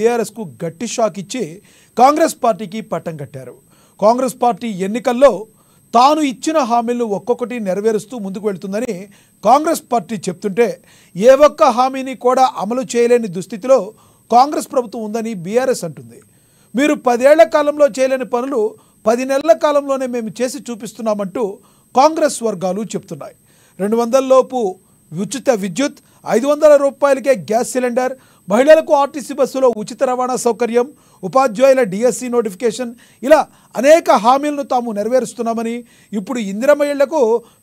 టీఆర్ఎస్కు గట్టి షాక్ ఇచ్చి కాంగ్రెస్ పార్టీకి పట్టం కట్టారు. కాంగ్రెస్ పార్టీ ఎన్నికల్లో తాను ఇచ్చిన హామీలను ఒక్కొక్కటి నెరవేరుస్తూ ముందుకు వెళ్తుందని కాంగ్రెస్ పార్టీ చెప్తుంటే ఏ ఒక్క హామీని కూడా అమలు చేయలేని దుస్థితిలో కాంగ్రెస్ ప్రభుత్వం ఉందని బీఆర్ఎస్ అంటుంది. మీరు పదేళ్ళ కాలంలో చేయలేని పనులు పది నెలల కాలంలోనే మేము చేసి చూపిస్తున్నామంటూ కాంగ్రెస్ వర్గాలు చెప్తున్నాయి. రెండు వందల లోపు ఉచిత విద్యుత్ ఐదు వందల రూపాయలకే గ్యాస్ సిలిండర్ మహిళలకు ఆర్టీసీ బస్సులో ఉచిత రవాణా సౌకర్యం ఉపాధ్యాయుల డిఎస్సి నోటిఫికేషన్ ఇలా అనేక హామీలను తాము నెరవేరుస్తున్నామని ఇప్పుడు ఇందిర మహిళలకు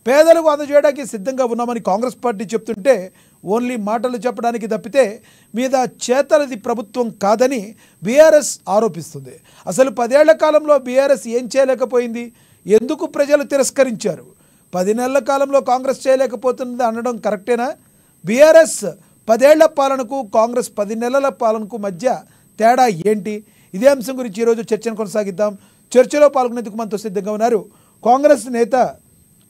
పేదలకు అందజేయడానికి సిద్ధంగా ఉన్నామని కాంగ్రెస్ పార్టీ చెప్తుంటే ఓన్లీ మాటలు చెప్పడానికి తప్పితే మీద చేతలది ప్రభుత్వం కాదని బీఆర్ఎస్ ఆరోపిస్తుంది. అసలు పదేళ్ళ కాలంలో బీఆర్ఎస్ ఏం చేయలేకపోయింది? ఎందుకు ప్రజలు తిరస్కరించారు? పది నెలల కాలంలో కాంగ్రెస్ చేయలేకపోతున్నది అనడం కరెక్టేనా? బీఆర్ఎస్ పదేళ్ళ పాలనకు కాంగ్రెస్ పది నెలల పాలనకు మధ్య తేడా ఏంటి? ఇదే అంశం గురించి ఈరోజు చర్చను కొనసాగిద్దాం. చర్చలో పాల్గొనేందుకు మనతో సిద్ధంగా ఉన్నారు కాంగ్రెస్ నేత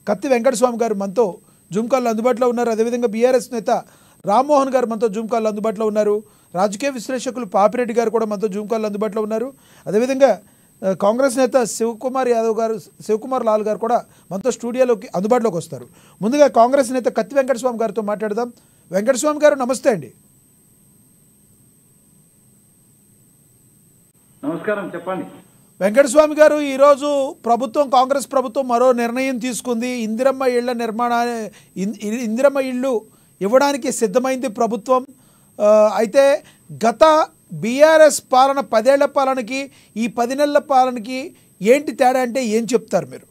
కత్తి వెంకటస్వామి గారు మనతో జూమ్ కాల్లో అందుబాటులో ఉన్నారు. అదేవిధంగా బీఆర్ఎస్ నేత రామ్మోహన్ గారు మనతో జూమ్ కాల్లో అందుబాటులో ఉన్నారు. రాజకీయ విశ్లేషకులు పాపిరెడ్డి గారు కూడా మనతో జూమ్ కాల్లో అందుబాటులో ఉన్నారు. అదేవిధంగా కాంగ్రెస్ నేత శివకుమార్ యాదవ్ గారు శివకుమార్ లాల్ గారు కూడా మనతో స్టూడియోలోకి అందుబాటులోకి వస్తారు. ముందుగా కాంగ్రెస్ నేత కత్తి వెంకటస్వామి గారితో మాట్లాడదాం. వెంకటస్వామి గారు నమస్తే అండి. నమస్కారం చెప్పండి. వెంకటస్వామి గారు ఈరోజు ప్రభుత్వం కాంగ్రెస్ ప్రభుత్వం మరో నిర్ణయం తీసుకుంది. ఇందిరమ్మ ఇళ్ళ నిర్మాణా ఇందిరమ్మ ఇళ్ళు ఇవ్వడానికి సిద్ధమైంది ప్రభుత్వం. అయితే గత బీఆర్ఎస్ పాలన పదేళ్ళ పాలనకి ఈ పది నెలల పాలనకి ఏంటి తేడా అంటే ఏం చెప్తారు మీరు?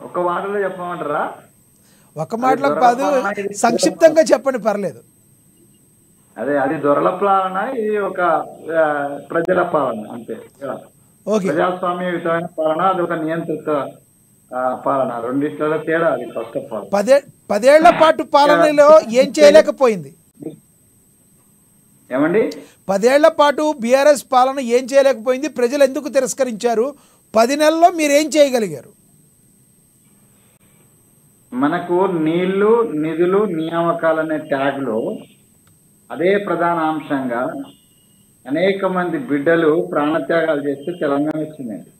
ఒక మాటలో చెప్పమంటారా? ఒక మాటలో కాదు సంక్షిప్తంగా చెప్పండి పర్లేదు. అదే అది దొరల పాలన ఇది ఒక ప్రజల పాలన అంతే. ప్రజాస్వామ్యయుతమైన పాలన అది ఒక నియంత్రిత పాలన. రెండిట్లలో తేడా అది ఫస్ట్ ఆఫ్ ఆల్ పదే పదేళ్ళ పాటు పాలనలో ఏం చేయలేకపోయింది? ఏమండి? పదేళ్ళ పాటు బీఆర్ఎస్ పాలన ఏం చేయలేకపోయింది? ప్రజలు ఎందుకు తిరస్కరించారు? పది నెలల్లో మీరు ఏం చేయగలిగారు? మనకు నీళ్ళు నిధులు నియామకాలనే ట్యాగ్లో అదే ప్రధాన అంశంగా అనేక మంది బిడ్డలు ప్రాణత్యాగాలు చేస్తే తెలంగాణ వచ్చిందండి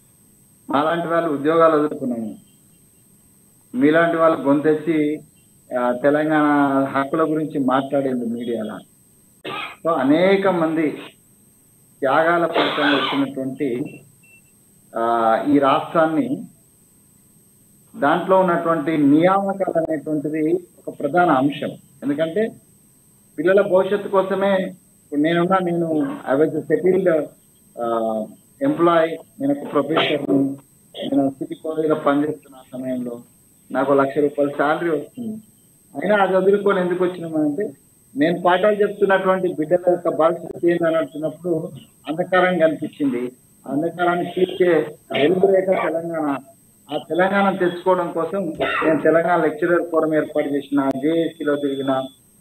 మాలాంటి వాళ్ళు ఉద్యోగాలు వదులుకున్నాము. మీలాంటి వాళ్ళు గొంతెచ్చి తెలంగాణ హక్కుల గురించి మాట్లాడింది మీడియాలో. సో అనేక మంది త్యాగాల ఫలితంగా వచ్చినటువంటి ఈ రాష్ట్రాన్ని దాంట్లో ఉన్నటువంటి నియామకాలు అనేటువంటిది ఒక ప్రధాన అంశం. ఎందుకంటే పిల్లల భవిష్యత్తు కోసమే ఇప్పుడు నేనున్నా నేను ఐ వాజ్ సెటిల్డ్ ఎంప్లాయ్ నేను ఒక ప్రొఫెసర్ నేను సిటీ కాలేజీలో పనిచేస్తున్న సమయంలో నాకు లక్ష రూపాయల శాలరీ వస్తుంది. అయినా అది వదులుకొని ఎందుకు వచ్చినామంటే నేను పాఠాలు చెప్తున్నటువంటి బిడ్డల యొక్క భవిష్యత్తు ఏందని అంటున్నప్పుడు అంధకారం అనిపించింది అంధకారాన్ని తీర్చే వెలుగు రేఖ తెలంగాణ ఆ తెలంగాణ తెచ్చుకోవడం కోసం నేను తెలంగాణ లెక్చరర్ ఫోరం ఏర్పాటు చేసిన జేఏసీలో తిరిగిన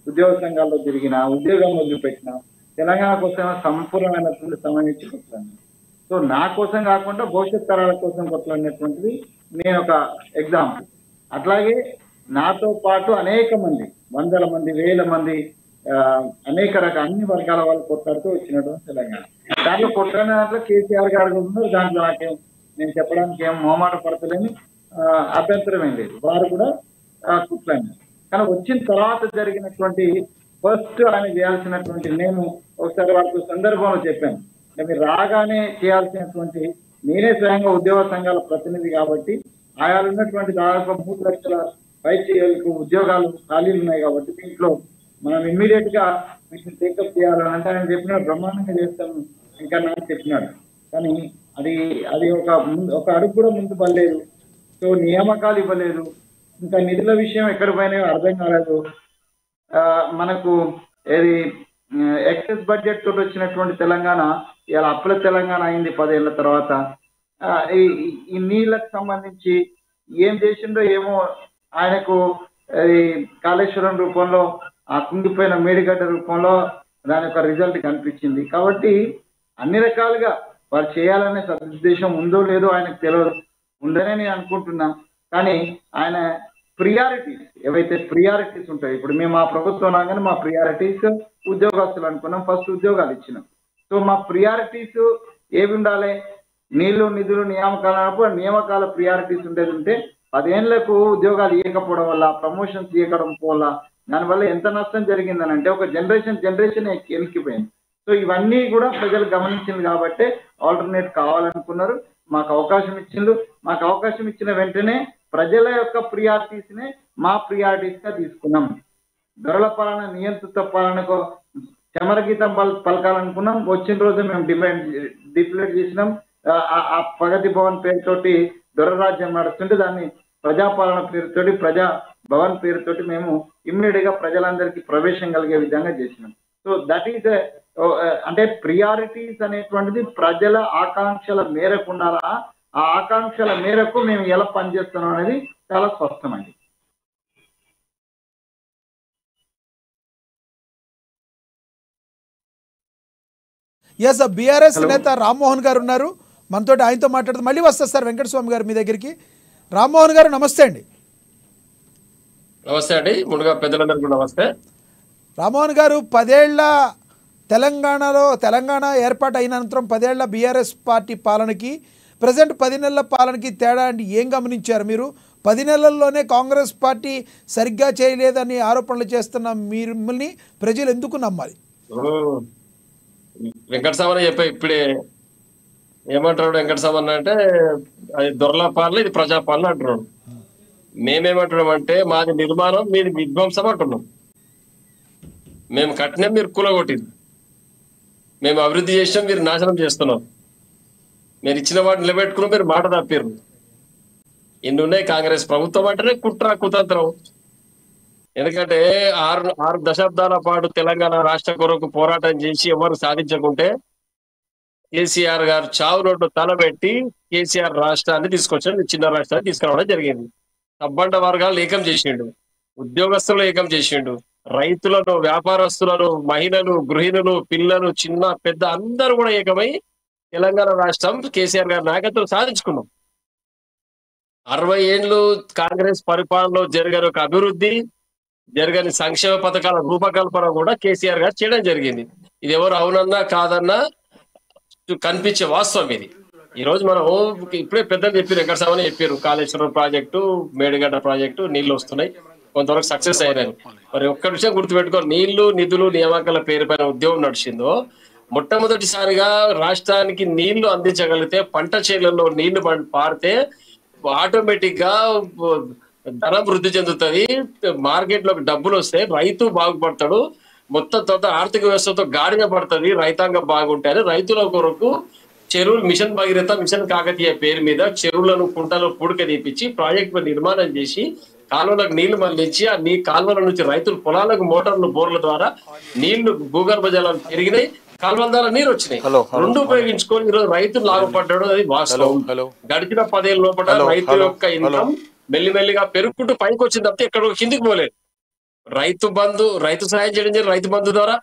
ఉద్యోగ సంఘాల్లో తిరిగిన ఉద్యోగం వదిలిపెట్టిన తెలంగాణ కోసం సంపూర్ణమైనటువంటి సమయం ఇచ్చి సో నా కోసం కాకుండా భవిష్యత్ తరాల కోసం కొట్లాడినటువంటిది నేను ఒక ఎగ్జాంపుల్. అట్లాగే నాతో పాటు అనేక మంది వందల మంది వేల మంది ఆ, అనేక రకాల అన్ని వర్గాల వాళ్ళు కొట్లాడుతూ వచ్చినటువంటి తెలంగాణ. దాంట్లో కొట్లాడిన దాంట్లో కేసీఆర్ గారు ఉన్నారు దాంట్లో నాకేం నేను చెప్పడానికి ఏం మోమాట పడతలేని అభ్యంతరం ఏం లేదు. వారు కూడా ఆ, కానీ వచ్చిన తర్వాత జరిగినటువంటి ఫస్ట్ ఆయన చేయాల్సినటువంటి నేను ఒకసారి వారికి సందర్భంలో చెప్పాను. అంటే మీరు రాగానే చేయాల్సినటువంటి నేనే స్వయంగా ఉద్యోగ సంఘాల ప్రతినిధి కాబట్టి ఆయా ఉన్నటువంటి దాదాపు మూడు లక్షల పైచీలకు ఉద్యోగాలు ఖాళీలు ఉన్నాయి కాబట్టి దీంట్లో మనం ఇమ్మీడియట్గా వీటిని టేకప్ చేయాలని అంటే ఆయన చెప్పినాడు. బ్రహ్మాండంగా చేస్తాను ఇంకా నాకు చెప్పినాడు. కానీ అది అది ఒక ముందు- ఒక అడుగు కూడా ముందు పడలేదు సో నియామకాలు ఇవ్వలేదు. ఇంకా నిధుల విషయం ఎక్కడ పోయినాయో అర్థం కాలేదు. మనకు ఏది ఎక్సెస్ బడ్జెట్ తోటి వచ్చినటువంటి తెలంగాణ ఇలా అప్పుల తెలంగాణ అయింది పదేళ్ళ తర్వాత. ఈ నీళ్ళకు సంబంధించి ఏం చేసిండో ఏమో ఆయనకు కాళేశ్వరం రూపంలో ఆ కుంగిపోయిన మేడిగడ్డ రూపంలో దాని యొక్క రిజల్ట్ కనిపించింది. కాబట్టి అన్ని రకాలుగా వారు చేయాలనే సదుద్దేశం ఉందో లేదో ఆయనకు తెలియదు ఉందనే నేను అనుకుంటున్నా. కానీ ఆయన ప్రియారిటీస్ ఏవైతే ప్రియారిటీస్ ఉంటాయి ఇప్పుడు మేము మా ప్రభుత్వం రాగానే మా ప్రియారిటీస్ ఉద్యోగస్తులు అనుకున్నాం ఫస్ట్ ఉద్యోగాలు ఇచ్చినాం. సో మా ప్రియారిటీస్ ఏవి ఉండాలి? నీళ్ళు నిధులు నియామకాలు అన్నప్పుడు నియామకాల ప్రియారిటీస్ ఉండేది ఉంటే పదేళ్ళకు ఉద్యోగాలు ఇవ్వకపోవడం వల్ల ప్రమోషన్స్ ఇవ్వకపోవడం వల్ల దానివల్ల ఎంత నష్టం జరిగిందని అంటే ఒక జనరేషన్ జనరేషన్ ఎలికిపోయింది సో ఇవన్నీ కూడా ప్రజలు గమనించింది కాబట్టి ఆల్టర్నేట్ కావాలనుకున్నారు. మాకు అవకాశం ఇచ్చిండ్రు. మాకు అవకాశం ఇచ్చిన వెంటనే ప్రజల యొక్క ప్రియారిటీస్ని మా ప్రియారిటీస్గా తీసుకున్నాం. ధరల పాలన నియంత్రిత పాలనకు చమరగీతం పల్ పలకాలనుకున్నాం. వచ్చిన రోజు మేము డిమాండ్ డిప్లేట్ చేసినాం. ఆ- ఆ ప్రగతి భవన్ పేరుతోటి దొరరాజ్యం నడుస్తుంటే దాన్ని ప్రజాపాలన పేరుతోటి ప్రజా భవన్ పేరుతోటి మేము ఇమ్మీడియట్గా ప్రజలందరికీ ప్రవేశం కలిగే విధంగా చేసినాం. సో దట్ ఈస్ అంటే ప్రియారిటీస్ అనేటువంటిది ప్రజల ఆకాంక్షల మేరకు ఉండాలా? ఆ ఆకాంక్షల మేరకు మేము ఎలా పనిచేస్తున్నాం అనేది చాలా స్పష్టమండి. Yes BRS. నేత రామ్మోహన్ గారు ఉన్నారు. మనతో ఆయనతో మాట్లాడుతూ మళ్ళీ వస్తారు సార్ వెంకటస్వామి గారు మీ దగ్గరికి. రామ్మోహన్ గారు నమస్తే అండి. నమస్తే అండి. ముందుగా పెద్దలందరికీ నమస్తే. రామ్మోహన్ గారు పదేళ్ళ తెలంగాణలో తెలంగాణ ఏర్పాటు అయిన అనంతరం పదేళ్ళ బీఆర్ఎస్ పార్టీ పాలనకి ప్రజెంట్ పది నెలల పాలనకి తేడా అంటే ఏం గమనించారు మీరు? పది నెలల్లోనే కాంగ్రెస్ పార్టీ సరిగ్గా చేయలేదని ఆరోపణలు చేస్తున్న మిమ్మల్ని ప్రజలు ఎందుకు నమ్మాలి? వెంకట సామన్న చెప్పే ఇప్పుడే ఏమంటాడు వెంకట సామన్న అంటే అది దొరల పాలన ఇది ప్రజాపాలన అంటున్నాడు. మేమేమంటున్నాం అంటే మాది నిర్మాణం మీది విధ్వంసం అంటున్నాం. మేము కట్టినా మీరు కూలగొట్టింది మేము అభివృద్ధి చేసాం మీరు నాశనం చేస్తున్నాం. మీరు ఇచ్చిన వాటిని నిలబెట్టుకుని మీరు మాట తప్పారు ఇన్ని ఉన్నాయి కాంగ్రెస్ ప్రభుత్వం అంటేనే కుట్ర కుతంత్రం. ఎందుకంటే ఆరు ఆరు దశాబ్దాల పాటు తెలంగాణ రాష్ట్ర కొరకు పోరాటం చేసి ఎవరు సాధించకుంటే కేసీఆర్ గారు చావు రోడ్డు తలబెట్టి కేసీఆర్ రాష్ట్రాన్ని తీసుకొచ్చాడు చిన్న రాష్ట్రాన్ని తీసుకురావడం జరిగింది. సబ్బండ వర్గాలు ఏకం చేసిండు ఉద్యోగస్తులు ఏకం చేసిండు. రైతులను వ్యాపారస్తులను మహిళలు గృహిణులు పిల్లలు చిన్న పెద్ద అందరూ కూడా ఏకమై తెలంగాణ రాష్ట్రం కేసీఆర్ గారి నాయకత్వం సాధించుకున్నాం. అరవై ఏండ్లు కాంగ్రెస్ పరిపాలనలో జరిగిన ఒక అభివృద్ధి జరగని సంక్షేమ పథకాల రూపకల్పన కూడా కేసీఆర్ గారు చేయడం జరిగింది. ఇది ఎవరు అవునన్నా కాదన్నా కనిపించే వాస్తవం ఇది. ఈ రోజు మనం ఇప్పుడే పెద్దలు చెప్పారు ఎక్కడ సామని చెప్పారు కాళేశ్వరం ప్రాజెక్టు మేడిగడ్డ ప్రాజెక్టు నీళ్ళు వస్తున్నాయి. కొంతవరకు సక్సెస్ అయ్యారు మరి ఒక్క విషయం గుర్తుపెట్టుకో నీళ్ళు నిధులు నియామకాల పేరుపైన ఉద్యోగం నడిచిందో మొట్టమొదటిసారిగా రాష్ట్రానికి నీళ్ళు అందించగలిగితే పంట చేనులలో నీళ్ళు పారితే ఆటోమేటిక్గా ధనం వృద్ధి చెందుతుంది. మార్కెట్లో డబ్బులు వస్తే రైతు బాగుపడతాడు. మొత్తం తర్వాత ఆర్థిక వ్యవస్థతో గాడిన పడుతుంది. రైతాంగం బాగుంటాయని రైతుల కొరకు చెరువులు మిషన్ భగీరథ మిషన్ కాకతీయ పేరు మీద చెరువులను కుంటలో పూడిక తీపించి ప్రాజెక్టు నిర్మాణం చేసి కాలువలకు నీళ్ళు మళ్ళించి ఆ నీ కాలువల నుంచి రైతులు పొలాలకు మోటార్లు బోర్ల ద్వారా నీళ్ళు భూగర్భ జలాలు పెరిగినాయి. కాలువల ద్వారా నీరు వచ్చినాయి. రెండు ఉపయోగించుకొని ఈరోజు రైతులు లాభపడ్డాడు అది వాస్తవం. గడిచిన పదేళ్ళ లోపల రైతు యొక్క ఇన్కమ్ మెల్లిమెల్లిగా పెరుగుకుంటూ పైకి వచ్చింది తప్పితే ఎక్కడ కిందికి పోలేదు. రైతు బంధు రైతు సహాయం చేయడం జరిగింది రైతు బంధు ద్వారా.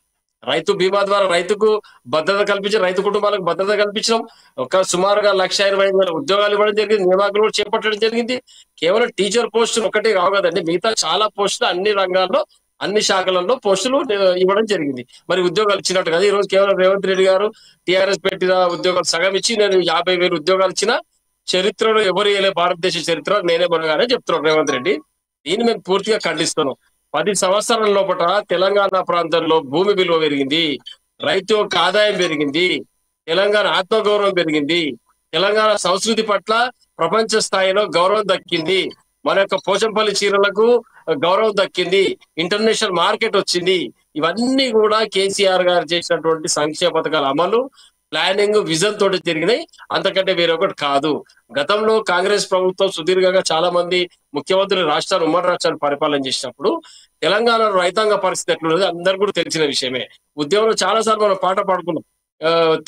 రైతు బీమా ద్వారా రైతుకు భద్రత కల్పించి రైతు కుటుంబాలకు భద్రత కల్పించడం. ఒక సుమారుగా లక్ష ఇరవై ఐదు వేల ఉద్యోగాలు ఇవ్వడం జరిగింది నియామకాలు కూడా చేపట్టడం జరిగింది. కేవలం టీచర్ పోస్టులు ఒకటే కావు కదండి మిగతా చాలా పోస్టులు అన్ని రంగాల్లో అన్ని శాఖలలో పోస్టులు ఇవ్వడం జరిగింది. మరి ఉద్యోగాలు ఇచ్చినట్టు కదా. ఈ రోజు కేవలం రేవంత్ రెడ్డి గారు టీఆర్ఎస్ పెట్టిన ఉద్యోగాలు సగం ఇచ్చి నేను యాభై వేలు ఉద్యోగాలు ఇచ్చిన చరిత్రలో ఎవరు వేయలే భారతదేశ చరిత్ర నేనే మనగానే చెప్తున్నాను రేవంత్ రెడ్డి. దీన్ని మేము పూర్తిగా ఖండిస్తున్నాం. పది సంవత్సరాల లోపల తెలంగాణ ప్రాంతంలో భూమి విలువ పెరిగింది రైతు యొక్క ఆదాయం పెరిగింది తెలంగాణ ఆత్మగౌరవం పెరిగింది తెలంగాణ సంస్కృతి పట్ల ప్రపంచ స్థాయిలో గౌరవం దక్కింది. మన యొక్క పోచంపల్లి చీరలకు గౌరవం దక్కింది ఇంటర్నేషనల్ మార్కెట్ వచ్చింది. ఇవన్నీ కూడా కేసీఆర్ గారు చేసినటువంటి సంక్షేమ పథకాల అమలు ప్లానింగ్ విజన్ తోటి జరిగినాయి. అంతకంటే వేరొకటి కాదు. గతంలో కాంగ్రెస్ ప్రభుత్వం సుదీర్ఘంగా చాలా మంది ముఖ్యమంత్రులు రాష్ట్రాలు ఉమ్మడి రాష్ట్రాలు పరిపాలన చేసినప్పుడు తెలంగాణ రైతాంగ పరిస్థితి ఎట్లున్నది అందరు కూడా తెలిసిన విషయమే. ఉద్యమంలో చాలా సార్లు మనం పాట పాడుకున్నాం.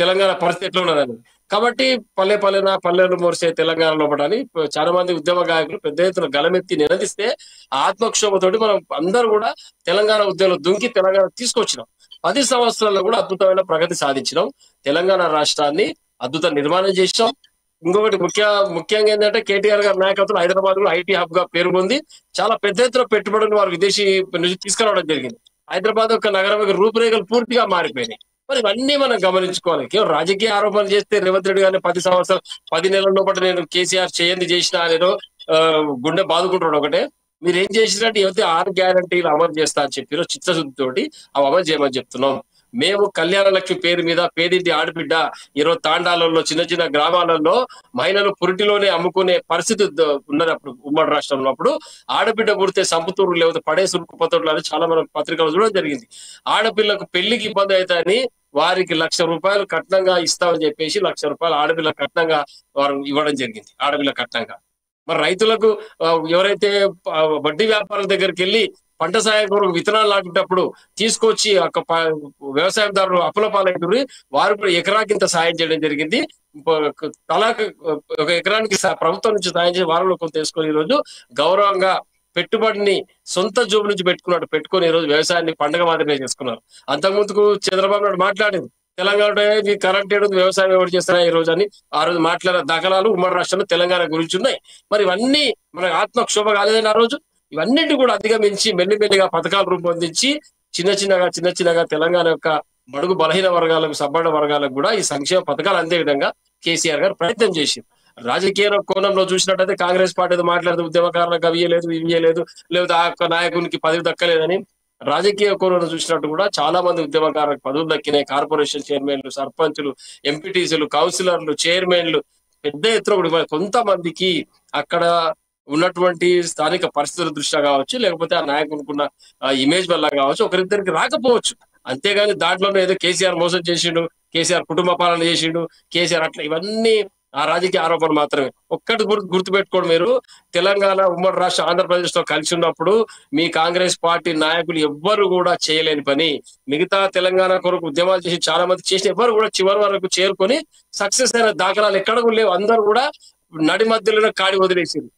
తెలంగాణ పరిస్థితి ఎట్లా ఉన్నదని కాబట్టి పల్లె పల్లెన పల్లెలు మోర్చే తెలంగాణ లోపడని చాలా మంది ఉద్యమ గాయకులు పెద్ద ఎత్తున గలమెత్తి నిలదీస్తే ఆత్మక్షోభతోటి మనం అందరూ కూడా తెలంగాణ ఉద్యమంలో దుంకి తెలంగాణ తీసుకొచ్చినాం. పది సంవత్సరాల్లో కూడా అద్భుతమైన ప్రగతి సాధించినాం. తెలంగాణ రాష్ట్రాన్ని అద్భుత నిర్మాణం చేసినాం. ఇంకొకటి ముఖ్య ముఖ్యంగా ఏంటంటే కేటీఆర్ గారి నాయకత్వంలో హైదరాబాద్ కూడా ఐటీ హబ్గా పేరు పొంది చాలా పెద్ద ఎత్తున పెట్టుబడులు వారు విదేశీ నుంచి తీసుకురావడం జరిగింది. హైదరాబాద్ యొక్క నగరం యొక్క రూపురేఖలు పూర్తిగా మారిపోయినాయి. మరి ఇవన్నీ మనం గమనించుకోవాలి. కేవలం రాజకీయ ఆరోపణలు చేస్తే రేవంత్ రెడ్డి గారిని పది సంవత్సరాలు పది నెలల లోపల నేను కేసీఆర్ చేయండి చేసిన అనేదో గుండె బాదుకుంటున్నాడు ఒకటే. మీరు ఏం చేసినట్టు ఏవైతే ఆరు గ్యారంటీలు అమలు చేస్తా అని చెప్పిరో చిత్తశుద్ధితోటి. అవి అమలు చేయమని చెప్తున్నాం. మేము కళ్యాణ లక్ష్మి పేరు మీద పేదింటి ఆడబిడ్డ ఈరోజు తాండాలలో చిన్న చిన్న గ్రామాలలో మహిళలు పురిటిలోనే అమ్ముకునే పరిస్థితి ఉన్నప్పుడు ఉన్నది అప్పుడు ఉమ్మడి రాష్ట్రంలో అప్పుడు. ఆడబిడ్డ పుడితే సంపుతూరు లేకపోతే పడేసురు కుప్పతోట్లు అని చాలా మన పత్రికలు చూడడం జరిగింది. ఆడపిల్లకు పెళ్ళికి ఇబ్బంది అవుతాయని వారికి లక్ష రూపాయలు కట్నంగా ఇస్తామని చెప్పేసి లక్ష రూపాయలు ఆడపిల్ల కట్నంగా వారు ఇవ్వడం జరిగింది. ఆడపిల్ల కట్నంగా. మరి రైతులకు ఎవరైతే వడ్డీ వ్యాపారుల దగ్గరికి వెళ్ళి పంట సాయం కొరకు విత్తనాలు నాటేటప్పుడు తీసుకొచ్చి ఒక వ్యవసాయదారులు అప్పుల పాలైతుర్రి వారు కూడా ఎకరాకి ఇంత సాయం చేయడం జరిగింది. తలాకు ఒక ఎకరానికి ప్రభుత్వం నుంచి సాయం చేసి వారంలో కొంత తీసుకొని ఈ రోజు గౌరవంగా పెట్టుబడిని సొంత జోబు నుంచి పెట్టుకున్నాడు పెట్టుకొని ఈ రోజు వ్యవసాయాన్ని పండగ మాదిరిగా చేసుకున్నారు. అంతకుముందుకు చంద్రబాబు నాయుడు మాట్లాడింది. తెలంగాణ మీ కరెంట్ ఏడు వ్యవసాయం ఎవరు చేస్తారా ఈ రోజు అని ఆ రోజు మాట్లాడే దాఖలాలు ఉమ్మడి రాష్ట్రంలో తెలంగాణ గురించి ఉన్నాయి. మరి ఇవన్నీ మనకు ఆత్మక్షోభ కాలేదని ఆ రోజు. ఇవన్నింటి కూడా అధిగమించి మెల్లిమెల్లిగా పథకాలు రూపొందించి చిన్న చిన్నగా చిన్న చిన్నగా తెలంగాణ యొక్క బడుగు బలహీన వర్గాలకు సబ్బడ వర్గాలకు కూడా ఈ సంక్షేమ పథకాలు అందే విధంగా కేసీఆర్ గారు ప్రయత్నం చేసి రాజకీయ కోణంలో చూసినట్టయితే కాంగ్రెస్ పార్టీ ఏదో మాట్లాడుతూ ఉద్యమకారులకు అవి ఇవ్వలేదు ఇవి లేదా ఆ యొక్క నాయకునికి పదవి దక్కలేదని రాజకీయ కోణంలో చూసినట్టు కూడా చాలా మంది ఉద్యమకారులకు పదవులు దక్కినాయి. కార్పొరేషన్ చైర్మన్లు సర్పంచులు ఎంపీటీసీలు కౌన్సిలర్లు చైర్మన్లు పెద్ద ఎత్తున కూడా కొంతమందికి అక్కడ ఉన్నటువంటి స్థానిక పరిస్థితుల దృష్ట్యా కావచ్చు లేకపోతే ఆ నాయకునికున్న ఇమేజ్ వల్ల కావచ్చు ఒకరిద్దరికి రాకపోవచ్చు. అంతేగాని దాంట్లోనే ఏదో కేసీఆర్ మోసం చేసిండు కేసీఆర్ కుటుంబ పాలన చేసిండు కేసీఆర్ అట్లా ఇవన్నీ ఆ రాజకీయ ఆరోపణలు మాత్రమే. ఒక్కటి గుర్తు గుర్తుపెట్టుకోండి మీరు. తెలంగాణ ఉమ్మడి రాష్ట్ర ఆంధ్రప్రదేశ్తో కలిసి ఉన్నప్పుడు మీ కాంగ్రెస్ పార్టీ నాయకులు ఎవ్వరు కూడా చేయలేని పని. మిగతా తెలంగాణ కొరకు ఉద్యమాలు చేసి చాలా మంది చేసిన ఎవ్వరు కూడా చివరి వరకు చేరుకొని సక్సెస్ అయిన దాఖలాలు ఎక్కడ కూడా లేవు. అందరూ కూడా నడి మధ్యలోనే కాడి వదిలేసింది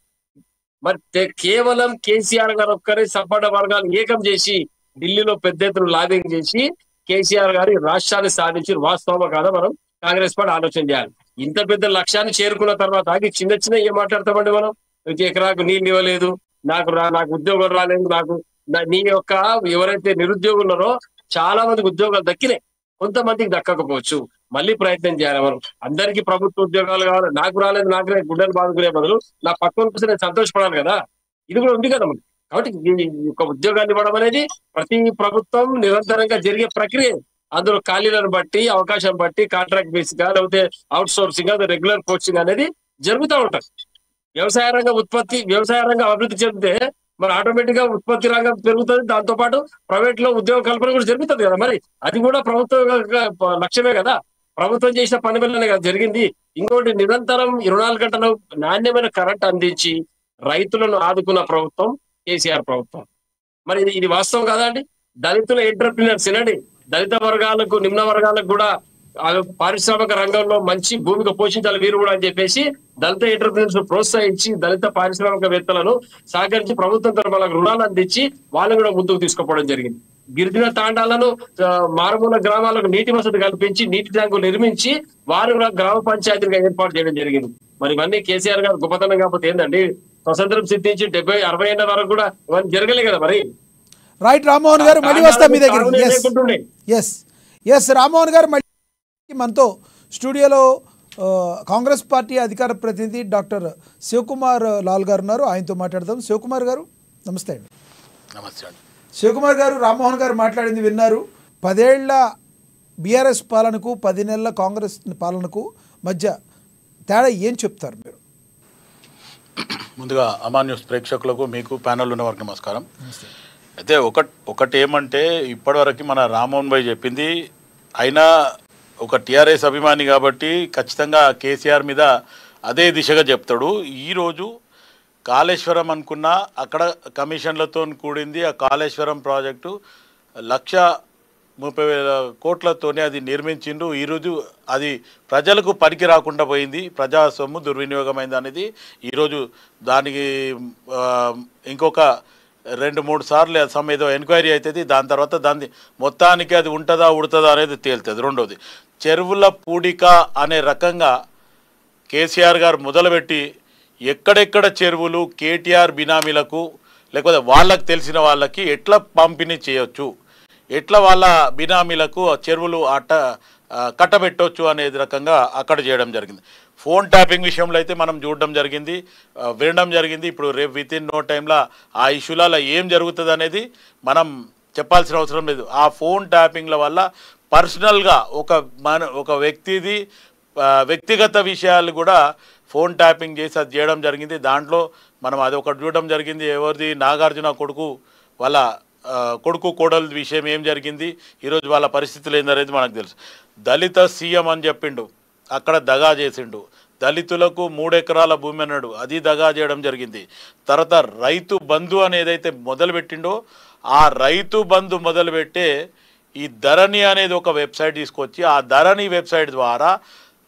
మరి కేవలం కేసీఆర్ గారు ఒక్కరే సపోర్ట వర్గాలు ఏకం చేసి ఢిల్లీలో పెద్ద ఎత్తున లాబింగ్ చేసి కేసీఆర్ గారి రాష్ట్రాన్ని సాధించి వాస్తవమా కాదా మనం కాంగ్రెస్ పార్టీ ఆలోచన చేయాలి. ఇంత పెద్ద లక్ష్యాన్ని చేరుకున్న తర్వాత ఆగి చిన్న చిన్న ఏం మాట్లాడతామండి మనం? ఒక ఎకరాకు నీళ్ళు ఇవ్వలేదు నాకు రా నాకు ఉద్యోగం రాలేదు నాకు నా- నీ యొక్క ఎవరైతే నిరుద్యోగులు ఉన్నారో చాలా మందికి ఉద్యోగాలు దక్కినాయి. కొంతమందికి దక్కకపోవచ్చు. మళ్ళీ ప్రయత్నం చేయాలి మనం. అందరికీ ప్రభుత్వ ఉద్యోగాలు కావాలి. నాకు రాలేదు నాకు రేపు గుడ్డలు బాదుకునే బదులు నా పక్కన కోసం నేను సంతోషపడాలి కదా? ఇది కూడా ఉంది కదా మనకి. కాబట్టి ఈ యొక్క ఉద్యోగాన్ని ఇవ్వడం అనేది ప్రతి ప్రభుత్వం నిరంతరంగా జరిగే ప్రక్రియ. అందులో ఖాళీలను బట్టి అవకాశం బట్టి కాంట్రాక్ట్ బేస్గా లేకపోతే అవుట్ సోర్సింగ్ రెగ్యులర్ కోచింగ్ అనేది జరుగుతూ ఉంటుంది. వ్యవసాయ రంగ ఉత్పత్తి వ్యవసాయ రంగం అభివృద్ధి చెందితే మరి ఆటోమేటిక్గా ఉత్పత్తి రంగం పెరుగుతుంది. దాంతో పాటు ప్రైవేట్లో ఉద్యోగ కల్పన కూడా జరుగుతుంది కదా మరి. అది కూడా ప్రభుత్వం లక్ష్యమే కదా. ప్రభుత్వం చేసిన పని వల్లనే కదా జరిగింది. ఇంకోటి నిరంతరం ఇరవై నాలుగు గంటలు నాణ్యమైన కరెంట్ అందించి రైతులను ఆదుకున్న ప్రభుత్వం కేసీఆర్ ప్రభుత్వం. మరి ఇది ఇది వాస్తవం కదా అండి? దళితుల ఎంటర్ప్రినర్స్ వినండి దళిత వర్గాలకు నిమ్న వర్గాలకు కూడా పారిశ్రామిక రంగంలో మంచి భూమిక పోషించాలి వీరు కూడా అని చెప్పేసి దళిత ఎంటర్ప్రీనర్స్ ప్రోత్సహించి దళిత పారిశ్రామికవేత్తలను సహకరించి ప్రభుత్వం తరఫు వాళ్ళకి రుణాలు అందించి వాళ్ళని కూడా ముందుకు తీసుకుపోవడం జరిగింది. గిరిజన తాండాలను మారుమూల గ్రామాలకు నీటి వసతి కల్పించి నీటి ట్యాంకులు నిర్మించి వారు కూడా గ్రామ పంచాయతీలుగా ఏర్పాటు చేయడం జరిగింది. మరి ఇవన్నీ కేసీఆర్ గారు గొప్పతనం కాకపోతే ఏంటండి స్వతంత్రం సిద్ధించి డెబ్బై అరవై ఏళ్ళ వరకు కూడా ఇవన్నీ జరగలే కదా మరి? రైట్ రామ్మోహన్ గారు మళ్ళీ వస్తాం మీ దగ్గర ఎస్. ఎస్ ఎస్ రామ్మోహన్ గారు మళ్ళీ మనతో స్టూడియోలో కాంగ్రెస్ పార్టీ అధికార ప్రతినిధి డాక్టర్ శివకుమార్ లాల్ గారు ఉన్నారు. ఆయనతో మాట్లాడదాం. శివకుమార్ గారు నమస్తే అండి. నమస్తే అండి. శివకుమార్ గారు రామ్మోహన్ గారు మాట్లాడింది విన్నారు. పదేళ్ళ బీఆర్ఎస్ పాలనకు పది నెలల కాంగ్రెస్ పాలనకు మధ్య తేడా ఏం చెప్తారు మీరు? ముందుగా అమా న్యూస్ ప్రేక్షకులకు మీకు ప్యానల్ ఉన్న వారికి నమస్కారం అయితే ఒక ఒకటి ఏమంటే ఇప్పటివరకు మన రామ్మోహన్ భాయ్ చెప్పింది అయినా ఒక టీఆర్ఎస్ అభిమాని కాబట్టి ఖచ్చితంగా కేసీఆర్ మీద అదే దిశగా చెప్తాడు. ఈరోజు కాళేశ్వరం అనుకున్న అక్కడ కమిషన్లతో కూడింది ఆ కాళేశ్వరం ప్రాజెక్టు లక్ష ముప్పై వేల కోట్లతోనే అది నిర్మించిండు. ఈరోజు అది ప్రజలకు పనికి రాకుండా పోయింది. ప్రజా సొమ్ము దుర్వినియోగమైంది అనేది ఈరోజు దానికి ఇంకొక రెండు మూడు సార్లు సమ్ ఏదో ఎంక్వైరీ అవుతుంది దాని తర్వాత దాన్ని మొత్తానికి అది ఉంటుందా ఉడుతుందా అనేది తేలుతుంది. రెండోది చెరువుల పూడిక అనే రకంగా కేసీఆర్ గారు మొదలుపెట్టి ఎక్కడెక్కడ చెరువులు కేటీఆర్ బినామీలకు లేకపోతే వాళ్ళకు తెలిసిన వాళ్ళకి ఎట్లా పంపిణీ చేయొచ్చు ఎట్లా వాళ్ళ బినామీలకు చెరువులు అట్ట కట్టబెట్టవచ్చు అనేది రకంగా అక్కడ చేయడం జరిగింది. ఫోన్ ట్యాపింగ్ విషయంలో అయితే మనం చూడడం జరిగింది. వినడం జరిగింది. ఇప్పుడు రేపు విత్ ఇన్ నో టైంలో ఆ ఇష్యూలలో ఏం జరుగుతుంది అనేది మనం చెప్పాల్సిన అవసరం లేదు. ఆ ఫోన్ ట్యాపింగ్ల వల్ల పర్సనల్గా ఒక మన ఒక వ్యక్తిది వ్యక్తిగత విషయాలు కూడా ఫోన్ ట్యాపింగ్ చేసి అది చేయడం జరిగింది. దాంట్లో మనం అది ఒకటి చూడడం జరిగింది. ఎవరిది? నాగార్జున కొడుకు వాళ్ళ కొడుకు కోడల విషయం ఏం జరిగింది? ఈరోజు వాళ్ళ పరిస్థితులు ఏందనేది మనకు తెలుసు. దళిత సీఎం అని చెప్పిండు. అక్కడ దగా చేసిండు. దళితులకు మూడెకరాల భూమి అన్నాడు. అది దగా చేయడం జరిగింది. తర్వాత రైతు బంధు అని ఏదైతే మొదలుపెట్టిండో ఆ రైతు బంధు మొదలుపెట్టే ఈ ధరణి అనేది ఒక వెబ్సైట్ తీసుకొచ్చి ఆ ధరణి వెబ్సైట్ ద్వారా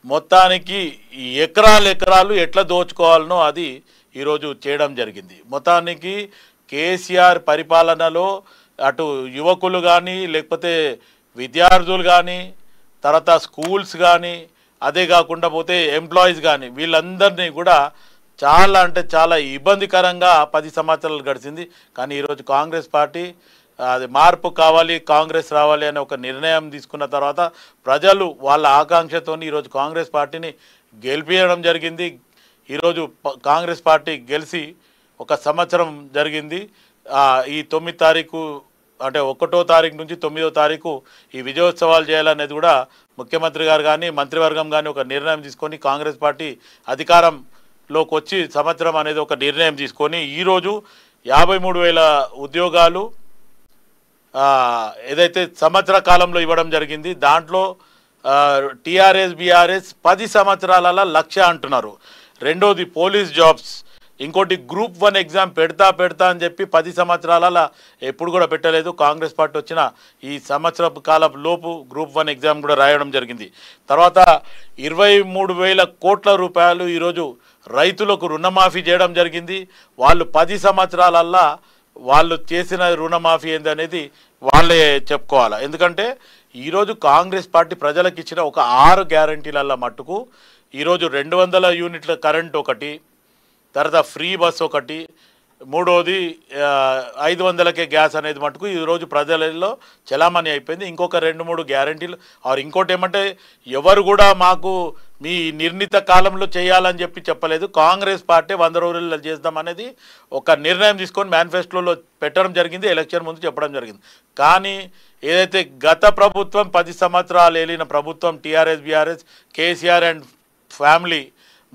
మొత్తానికి ఈ ఎకరాలు ఎకరాలు ఎట్లా దోచుకోవాలనో అది ఈరోజు చేయడం జరిగింది. మొత్తానికి కేసీఆర్ పరిపాలనలో అటు యువకులు కానీ లేకపోతే విద్యార్థులు కానీ తర్వాత స్కూల్స్ కానీ అదే కాకుండా పోతే ఎంప్లాయీస్ కానీ వీళ్ళందరినీ కూడా చాలా అంటే చాలా ఇబ్బందికరంగా పది సంవత్సరాలు గడిచింది. కానీ ఈరోజు కాంగ్రెస్ పార్టీ అది మార్పు కావాలి కాంగ్రెస్ రావాలి అనే ఒక నిర్ణయం తీసుకున్న తర్వాత ప్రజలు వాళ్ళ ఆకాంక్షతో ఈరోజు కాంగ్రెస్ పార్టీని గెలిపించడం జరిగింది. ఈరోజు కాంగ్రెస్ పార్టీ గెలిచి ఒక సంవత్సరం జరిగింది. ఈ తొమ్మిది తారీఖు అంటే ఒకటో తారీఖు నుంచి తొమ్మిదో తారీఖు ఈ విజయోత్సవాలు చేయాలనేది కూడా ముఖ్యమంత్రి గారు కానీ మంత్రివర్గం కానీ ఒక నిర్ణయం తీసుకొని కాంగ్రెస్ పార్టీ అధికారంలోకి వచ్చి సంవత్సరం అనేది ఒక నిర్ణయం తీసుకొని ఈరోజు యాభై మూడు వేల ఉద్యోగాలు ఏదైతే సంవత్సర కాలంలో ఇవ్వడం జరిగింది దాంట్లో టీఆర్ఎస్ బీఆర్ఎస్ పది సంవత్సరాల లక్ష అంటున్నారు. రెండోది పోలీస్ జాబ్స్. ఇంకోటి గ్రూప్ వన్ ఎగ్జామ్ పెడతా పెడతా అని చెప్పి పది సంవత్సరాల ఎప్పుడు కూడా పెట్టలేదు. కాంగ్రెస్ పార్టీ వచ్చిన ఈ సంవత్సర కాలం లోపు గ్రూప్ వన్ ఎగ్జామ్ కూడా రాయడం జరిగింది. తర్వాత ఇరవై మూడు వేల కోట్ల రూపాయలు ఈరోజు రైతులకు రుణమాఫీ చేయడం జరిగింది. వాళ్ళు పది సంవత్సరాలల్లా వాళ్ళు చేసిన రుణమాఫీ ఏంది అనేది వాళ్ళే చెప్పుకోవాలి. ఎందుకంటే ఈరోజు కాంగ్రెస్ పార్టీ ప్రజలకు ఇచ్చిన ఒక ఆరు గ్యారంటీలల్ల మట్టుకు ఈరోజు రెండు వందల యూనిట్ల కరెంట్ ఒకటి తర్వాత ఫ్రీ బస్ ఒకటి మూడోది ఐదు వందలకే గ్యాస్ అనేది మటుకు ఈరోజు ప్రజలలో చలామణి అయిపోయింది. ఇంకొక రెండు మూడు గ్యారంటీలు. ఆర్ ఇంకోటి ఏమంటే ఎవరు కూడా మాకు మీ నిర్ణీత కాలంలో చేయాలని చెప్పి చెప్పలేదు. కాంగ్రెస్ పార్టీ వంద రోజుల్లో చేద్దాం అనేది ఒక నిర్ణయం తీసుకొని మేనిఫెస్టోలో పెట్టడం జరిగింది. ఎలక్షన్ ముందు చెప్పడం జరిగింది. కానీ ఏదైతే గత ప్రభుత్వం పది సంవత్సరాలు ఏలిన ప్రభుత్వం TRS BRS KCR and family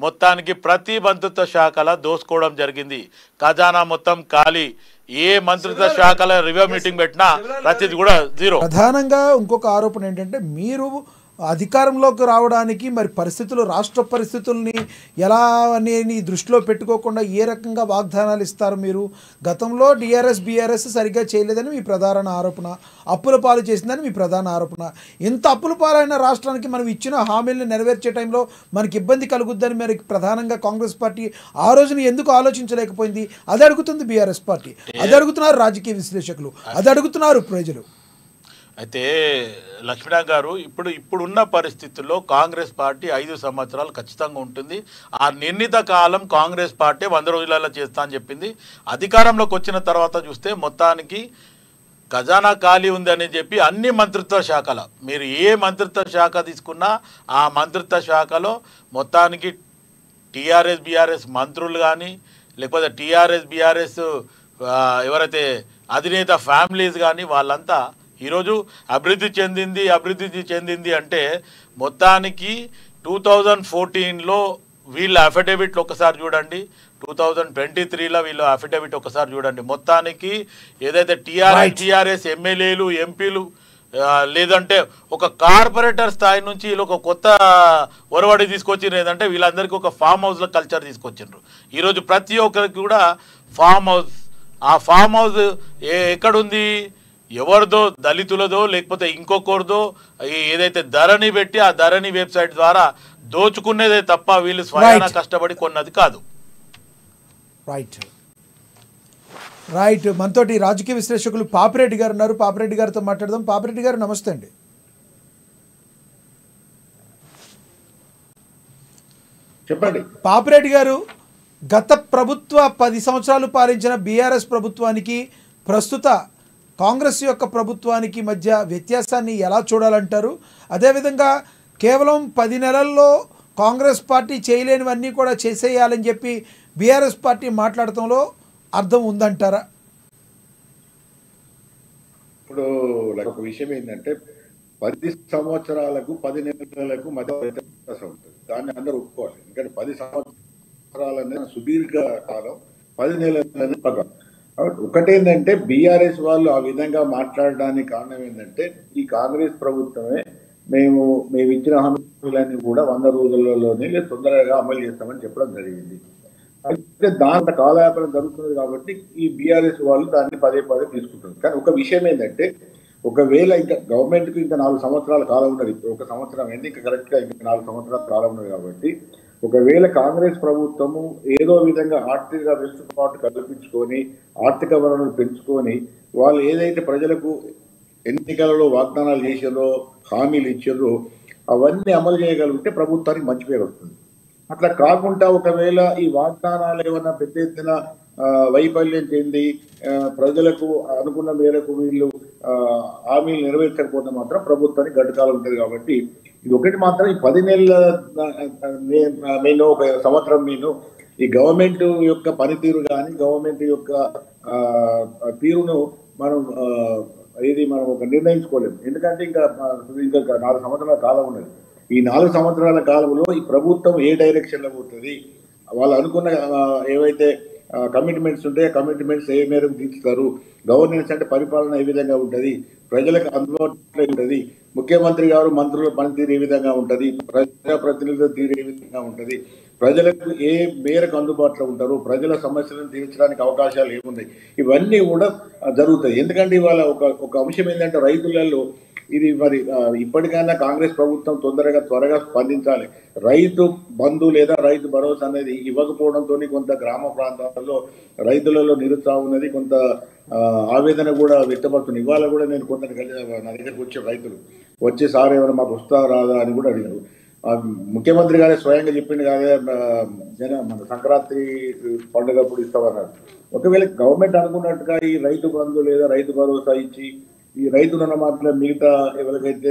మొత్తానికి ప్రతి మంత్రిత్వ శాఖల దోసుకోవడం జరిగింది. ఖజానా మొత్తం ఖాళీ. ఏ మంత్రిత్వ శాఖల రివ్యూ మీటింగ్ పెట్టినా ప్రతిది కూడా జీరో. ప్రధానంగా ఇంకొక ఆరోపణ ఏంటంటే మీరు అధికారంలోకి రావడానికి మరి పరిస్థితులు రాష్ట్ర పరిస్థితుల్ని ఎలా అనేది దృష్టిలో పెట్టుకోకుండా ఏ రకంగా వాగ్దానాలు ఇస్తారు మీరు? గతంలో డిఆర్ఎస్ బీఆర్ఎస్ సరిగ్గా చేయలేదని మీ ప్రధాన ఆరోపణ అప్పుల పాలు చేసిందని మీ ప్రధాన ఆరోపణ. ఎంత అప్పుల పాలైన రాష్ట్రానికి మనం ఇచ్చిన హామీలను నెరవేర్చే టైంలో మనకి ఇబ్బంది కలుగుద్దని మరి ప్రధానంగా కాంగ్రెస్ పార్టీ ఆ రోజున ఎందుకు ఆలోచించలేకపోయింది? అది అడుగుతుంది బీఆర్ఎస్ పార్టీ. అది అడుగుతున్నారు రాజకీయ విశ్లేషకులు. అది అడుగుతున్నారు ప్రజలు. అయితే లక్ష్మీనాథ్ గారు ఇప్పుడు ఇప్పుడున్న పరిస్థితుల్లో కాంగ్రెస్ పార్టీ ఐదు సంవత్సరాలు ఖచ్చితంగా ఉంటుంది. ఆ నిర్ణీత కాలం కాంగ్రెస్ పార్టీ వంద రోజులలో చేస్తా అని చెప్పింది. అధికారంలోకి వచ్చిన తర్వాత చూస్తే మొత్తానికి ఖజానా ఖాళీ ఉంది అని చెప్పి అన్ని మంత్రిత్వ శాఖల మీరు ఏ మంత్రిత్వ శాఖ తీసుకున్నా ఆ మంత్రిత్వ శాఖలో మొత్తానికి టీఆర్ఎస్ బీఆర్ఎస్ మంత్రులు కానీ లేకపోతే టీఆర్ఎస్ బీఆర్ఎస్ ఎవరైతే అధినేత ఫ్యామిలీస్ కానీ వాళ్ళంతా ఈరోజు అభివృద్ధి చెందింది అభివృద్ధి చెందింది అంటే మొత్తానికి టూ థౌజండ్ ఫోర్టీన్లో వీళ్ళ అఫిడవిట్లు ఒకసారి చూడండి. టూ థౌజండ్ ట్వంటీ త్రీలో వీళ్ళ అఫిడవిట్ ఒకసారి చూడండి. మొత్తానికి ఏదైతే టీఆర్ఎస్ టీఆర్ఎస్ ఎమ్మెల్యేలు ఎంపీలు లేదంటే ఒక కార్పొరేటర్ స్థాయి నుంచి వీళ్ళు ఒక కొత్త ఒరవడి తీసుకొచ్చిండ్రు. ఏంటంటే వీళ్ళందరికీ ఒక ఫామ్ హౌస్లో కల్చర్ తీసుకొచ్చిండ్రు. ఈరోజు ప్రతి ఒక్కరికి కూడా ఫామ్ హౌస్ ఆ ఫామ్ హౌస్ ఏ ఎక్కడుంది? ఎవరిదో దళితులదో లేకపోతే ఇంకొకరిదో ఏదైతే ధరణి పెట్టి ఆ ధరణి వెబ్సైట్ ద్వారా దోచుకునేదే తప్ప వీళ్ళు స్వయాన Right. కష్టపడి కొన్నది కాదు. రైట్ రైట్ మనతోటి రాజకీయ విశ్లేషకులు పాపిరెడ్డి గారు ఉన్నారు. పాపిరెడ్డి గారితో మాట్లాడదాం. పాపిరెడ్డి గారు నమస్తే అండి. చెప్పండి. పాపిరెడ్డి గారు గత ప్రభుత్వ పది సంవత్సరాలు పాలించిన బీఆర్ఎస్ ప్రభుత్వానికి ప్రస్తుత కాంగ్రెస్ యొక్క ప్రభుత్వానికి మధ్య వ్యత్యాసాన్ని ఎలా చూడాలంటారు? అదేవిధంగా కేవలం పది నెలల్లో కాంగ్రెస్ పార్టీ చేయలేనివన్నీ కూడా చేసేయాలని చెప్పి బీఆర్ఎస్ పార్టీ మాట్లాడటంలో అర్థం ఉందంటారా? ఇప్పుడు ఒక విషయం ఏంటంటే పది సంవత్సరాలకు పది నెలలకు మధ్య వ్యత్యాసం ఉంటుంది. దాన్ని అందరూ ఒప్పుకోవాలి. ఎందుకంటే పది సంవత్సరాలనే సుదీర్ఘ కాలం పది నెలలనే పగం. ఒకటేంటంటే బీఆర్ఎస్ వాళ్ళు ఆ విధంగా మాట్లాడడానికి కారణం ఏంటంటే ఈ కాంగ్రెస్ ప్రభుత్వమే మేము మేము ఇచ్చిన హామీలన్నీ కూడా వంద రోజులలోనే లేదా తొందరగా అమలు చేస్తామని చెప్పడం జరిగింది. అయితే దాంట్లో కాలయాపన జరుగుతుంది కాబట్టి ఈ బీఆర్ఎస్ వాళ్ళు దాన్ని పదే పదే తీసుకుంటారు కానీ ఒక విషయం ఏంటంటే ఒకవేళ ఇంకా గవర్నమెంట్కి ఇంకా నాలుగు సంవత్సరాల కాలం ఉన్నది ఇప్పుడు ఒక సంవత్సరం ఏంటి ఇంకా ఇంకా నాలుగు సంవత్సరాల కాలం ఉన్నది కాబట్టి ఒకవేళ కాంగ్రెస్ ప్రభుత్వము ఏదో విధంగా ఆర్థిక వెసులుబాటు కల్పించుకొని ఆర్థిక వనరులు పెంచుకొని వాళ్ళు ఏదైతే ప్రజలకు ఎన్నికలలో వాగ్దానాలు చేసారో హామీలు ఇచ్చారో అవన్నీ అమలు చేయగలిగితే ప్రభుత్వానికి మంచి పేరు వస్తుంది. అట్లా కాకుండా ఒకవేళ ఈ వాగ్దానాలు ఏమన్నా పెద్ద ఎత్తున ఆ, వైఫల్యం చెంది ప్రజలకు అనుకున్న మేరకు వీళ్ళు ఆ, హామీలు నెరవేర్చకపోతే మాత్రం ప్రభుత్వానికి గడ్డకాలం ఉంటుంది కాబట్టి ఇది ఒకటి మాత్రం ఈ పది నెలల నేను ఒక సంవత్సరం నేను ఈ గవర్నమెంట్ యొక్క పనితీరు కానీ గవర్నమెంట్ యొక్క తీరును మనం ఏది ఇది మనం ఒక నిర్ణయించుకోలేము. ఎందుకంటే ఇంకా ఇంకా నాలుగు సంవత్సరాల కాలం ఉన్నది. ఈ నాలుగు సంవత్సరాల కాలంలో ఈ ప్రభుత్వం ఏ డైరెక్షన్లో పోతుంది? వాళ్ళు అనుకున్న ఏవైతే కమిట్మెంట్స్ ఉంటే కమిట్మెంట్స్ ఏ మేరకు తీర్చుతారు? గవర్నెన్స్ అంటే పరిపాలన ఏ విధంగా ఉంటుంది? ప్రజలకు అందుబాటులో ఉంటుంది? ముఖ్యమంత్రి గారు మంత్రుల పనితీరు ఏ విధంగా ఉంటుంది? ప్రజాప్రతినిధుల తీరు ఏ విధంగా ఉంటుంది? ప్రజలకు ఏ మేరకు అందుబాటులో ఉంటారు? ప్రజల సమస్యలను తీర్చడానికి అవకాశాలు ఏమున్నాయి? ఇవన్నీ కూడా జరుగుతాయి. ఎందుకంటే ఇవాళ ఒక ఒక అంశం ఏంటంటే రైతులలో ఇది మరి ఇప్పటికైనా కాంగ్రెస్ ప్రభుత్వం తొందరగా త్వరగా స్పందించాలి. రైతు బంధు లేదా రైతు భరోసా అనేది ఇవ్వకపోవడంతో కొంత గ్రామ ప్రాంతాలలో రైతులలో నిరుత్సాహం ఉన్నది. కొంత ఆవేదన కూడా వ్యక్తపడుతుంది ఇవాళ కూడా నేను కొంత కలిసి నా దగ్గరకు వచ్చే రైతులు వచ్చి సార్ ఏమైనా మాకు వస్తా రాదా అని కూడా అడిగారు. ముఖ్యమంత్రి గారే స్వయంగా చెప్పింది కాదే జన మన సంక్రాంతి పండుగప్పుడు ఇస్తామన్నారు. ఒకవేళ గవర్నమెంట్ అనుకున్నట్టుగా ఈ రైతు బంధు లేదా రైతు భరోసా ఇచ్చి ఈ రైతులు ఉన్న మాత్రం మిగతా ఎవరికైతే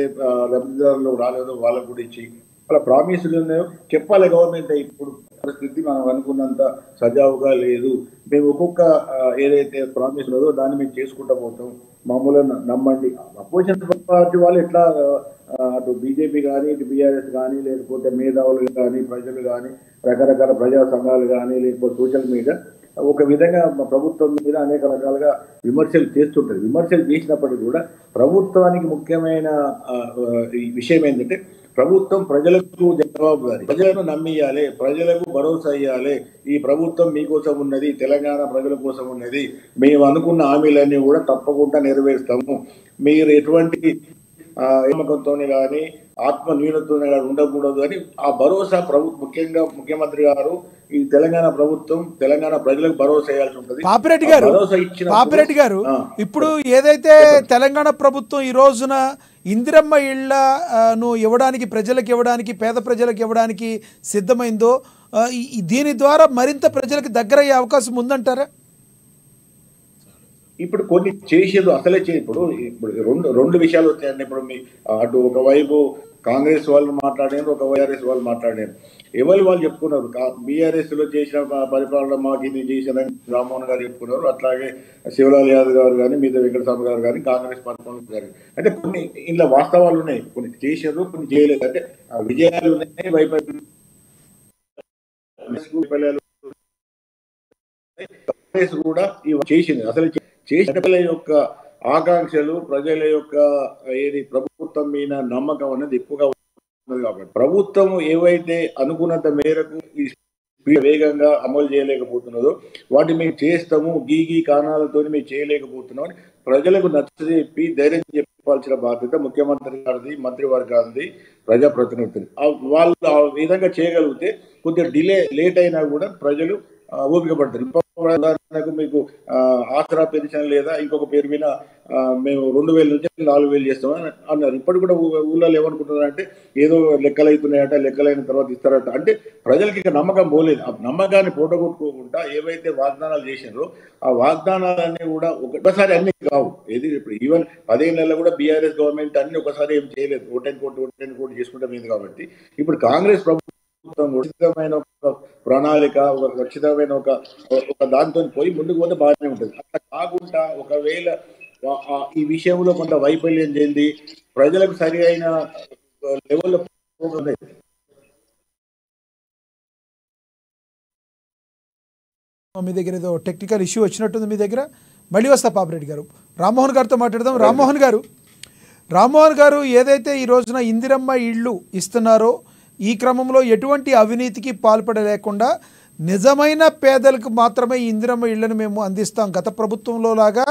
లబ్ధిదారులు రాలేదో వాళ్ళకు కూడా ఇచ్చి వాళ్ళ ప్రామిసులు ఉన్నాయో చెప్పాలి గవర్నమెంట్. ఇప్పుడు పరిస్థితి మనం అనుకున్నంత సజావుగా లేదు. మేము ఒక్కొక్క ఏదైతే ప్రామిస్ ఉన్నదో దాన్ని మేము చేసుకుంటా పోతాం. మామూలుగా నమ్మండి. అపోజిషన్ పార్టీ వాళ్ళు ఎట్లా అటు బీజేపీ కానీ ఇటు బీఆర్ఎస్ కానీ లేకపోతే మేధావులు కానీ ప్రజలు కానీ రకరకాల ప్రజా సంఘాలు కానీ లేకపోతే సోషల్ మీడియా ఒక విధంగా ప్రభుత్వం మీద అనేక రకాలుగా విమర్శలు చేస్తుంటారు విమర్శలు చేసినప్పటికీ కూడా ప్రభుత్వానికి ముఖ్యమైన ఈ విషయం ఏంటంటే ప్రభుత్వం ప్రజలకు జవాబుదారి ప్రజలను నమ్మియాలి ప్రజలకు భరోసా ఇవ్వాలి ఈ ప్రభుత్వం మీకోసం ఉన్నది తెలంగాణ ప్రజల కోసం ఉన్నది. మేము అనుకున్న హామీలన్నీ కూడా తప్పకుండా నెరవేరుస్తాము. మీరు ఎటువంటి నమ్మకంతో కానీ ఆత్మ కానీ ఉండకూడదు అని ఆ భరోసా ప్రభు ముఖ్యంగా ముఖ్యమంత్రి గారు ఈ తెలంగాణ ప్రభుత్వం తెలంగాణ ప్రజలకు భరోసా ఇవ్వాల్సి ఉంటుంది. పాపిరెడ్డి గారు పాపిరెడ్డి గారు ఇప్పుడు ఏదైతే తెలంగాణ ప్రభుత్వం ఈ రోజున ఇందిరమ్మ ఇళ్ళ ఆ, ను ఇవ్వడానికి ప్రజలకు ఇవ్వడానికి పేద ప్రజలకు ఇవ్వడానికి సిద్ధమైందో దీని ద్వారా మరింత ప్రజలకు దగ్గరయ్యే అవకాశం ఉందంటారా? ఇప్పుడు కొన్ని చేసేది అసలే చే ఇప్పుడు ఇప్పుడు రెండు రెండు విషయాలు వచ్చాయండి. ఇప్పుడు మీ అటు ఒకవైపు కాంగ్రెస్ వాళ్ళు మాట్లాడారు ఒక వైఆర్ఎస్ వాళ్ళు మాట్లాడారు. ఎవరు వాళ్ళు చెప్పుకున్నారు? బీఆర్ఎస్లో చేసిన పరిపాలన మాకు ఇది చేసిన రామ్మోహన్ గారు చెప్పుకున్నారు. అట్లాగే శివలాల్ యాదవ్ గారు కానీ మీద వెంకటస్వామి గారు కానీ కాంగ్రెస్ పరిపాలన గారు అంటే కొన్ని ఇంట్లో వాస్తవాలు ఉన్నాయి. కొన్ని చేశారు కొన్ని చేయలేదు. అంటే విజయాలు ఉన్నాయి వైఫల్యాలు వైఫల్యాలు కాంగ్రెస్ కూడా ఇవి చేసింది. అసలు చేసిన ప్రజల యొక్క ఆకాంక్షలు ప్రజల యొక్క ఏది ప్రభుత్వం మీద నమ్మకం అనేది ఎక్కువగా ఉన్నది కాబట్టి. ప్రభుత్వం ఏవైతే అనుకున్నంత మేరకు ఈ స్పీడ్ వేగంగా అమలు చేయలేకపోతున్నదో వాటిని మేము చేస్తాము గీ గీ కారణాలతో మేము చేయలేకపోతున్నాం అని ప్రజలకు నచ్చజెప్పి ధైర్యం చెప్పాల్సిన బాధ్యత ముఖ్యమంత్రి గారిది మంత్రివర్గానికి ప్రజాప్రతినిధులు వాళ్ళు ఆ విధంగా చేయగలిగితే కొద్దిగా డిలే లేట్ అయినా కూడా ప్రజలు ఓపిక పడతారు. ఉదాహరణకు మీకు ఆసరా పెన్షన్ లేదా ఇంకొక పేరు మీద మేము రెండు వేల నుంచి నాలుగు వేలు చేస్తామని అన్నారు. ఇప్పటికి కూడా ఊళ్ళో ఏమనుకుంటున్నారంటే ఏదో లెక్కలు అవుతున్నాయట లెక్కలైన తర్వాత ఇస్తారట. అంటే ప్రజలకి ఇక నమ్మకం పోలేదు. ఆ నమ్మకాన్ని పోటగొట్టుకోకుండా ఏవైతే వాగ్దానాలు చేసినారో ఆ వాగ్దానాలన్నీ కూడా ఒకసారి అన్ని కావు. ఏది ఇప్పుడు ఈవెన్ పదిహేను కూడా బీఆర్ఎస్ గవర్నమెంట్ అన్ని ఒకసారి ఏం చేయలేదు. ఓటెన్ కోటి ఓటెన్ కోటి చేసుకుంటే మీద కాబట్టి. ఇప్పుడు కాంగ్రెస్ ప్రభుత్వం ఖచ్చితమైన ఒక ప్రణాళిక ఒక ఖచ్చితమైన ఒక ఒక దాంతో పోయి ముందుకు పోతే బాగానే ఉంటుంది. అట్లా కాకుండా ఒకవేళ ఈ విషయంలో కొంత వైఫల్యం చెంది ప్రజలకు సరి అయిన లెవెల్లో మీ దగ్గర ఏదో టెక్నికల్ ఇష్యూ వచ్చినట్టుంది మీ దగ్గర? మళ్ళీ వస్తా పాపిరెడ్డి గారు. రామ్మోహన్ గారితో మాట్లాడదాం. రామ్మోహన్ గారు. రామ్మోహన్ గారు ఏదైతే ఈ రోజున ఇందిరమ్మ ఇళ్ళు ఇస్తున్నారో ఈ క్రమంలో ఎటువంటి అవినీతికి పాల్పడలేకుండా నిజమైన పేదలకు మాత్రమే ఇందిరమ్మ ఇళ్ళను మేము అందిస్తాం. గత ప్రభుత్వంలో లాగా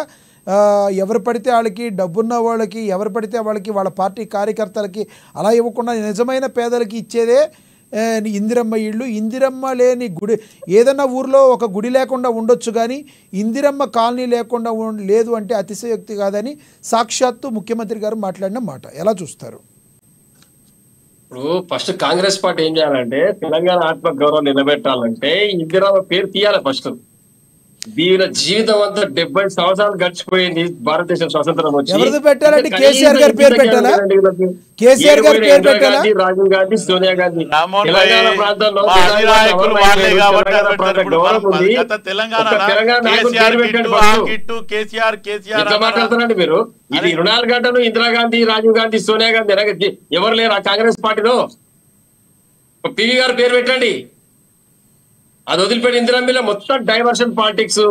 ఎవరు పడితే వాళ్ళకి డబ్బున్న వాళ్ళకి ఎవరు పడితే వాళ్ళకి వాళ్ళ పార్టీ కార్యకర్తలకి అలా ఇవ్వకుండా నిజమైన పేదలకి ఇచ్చేదే ఇందిరమ్మ ఇళ్ళు. ఇందిరమ్మ లేని గుడి ఏదన్నా ఊర్లో ఒక గుడి లేకుండా ఉండొచ్చు కానీ ఇందిరమ్మ కాలనీ లేకుండా లేదు అంటే అతిశయోక్తి కాదని సాక్షాత్తు ముఖ్యమంత్రి గారు మాట్లాడిన మాట. ఎలా చూస్తారు? ఇప్పుడు ఫస్ట్ కాంగ్రెస్ పార్టీ ఏం చేయాలంటే తెలంగాణ ఆత్మ గౌరవం నిలబెట్టాలంటే ఇందిరా పేరు తీయాలి ఫస్ట్. వీళ్ళ జీవితం అంతా డెబ్బై సంవత్సరాలు గడిచిపోయింది భారతదేశం స్వతంత్రం వచ్చి ఎవరిది పెట్టాలండి? కనీసం కేసీఆర్ గారి పేరు ఇంటికి పెట్టాలా? వెళ్ళండి వీళ్ళకి. కేసీఆర్ గారి ఏడుగురు పేరు ఇందిరా పెట్టాలా? గాంధీ, రాజీవ్ గాంధీ సోనియా గాంధీ తెలంగాణ ప్రాంతంలో? మాట్లాడుతున్నారండి మీరు ఇది. రుణాలు గంటలు ఇందిరాగాంధీ రాజీవ్ గాంధీ సోనియా గాంధీ ఎవరు లేరు ఆ కాంగ్రెస్ పార్టీలో పివి గారు పేరు పెట్టండి అది వదిలిపెట్టి ఇందిరామిలో మొత్తం డైవర్షన్ పాలిటిక్స్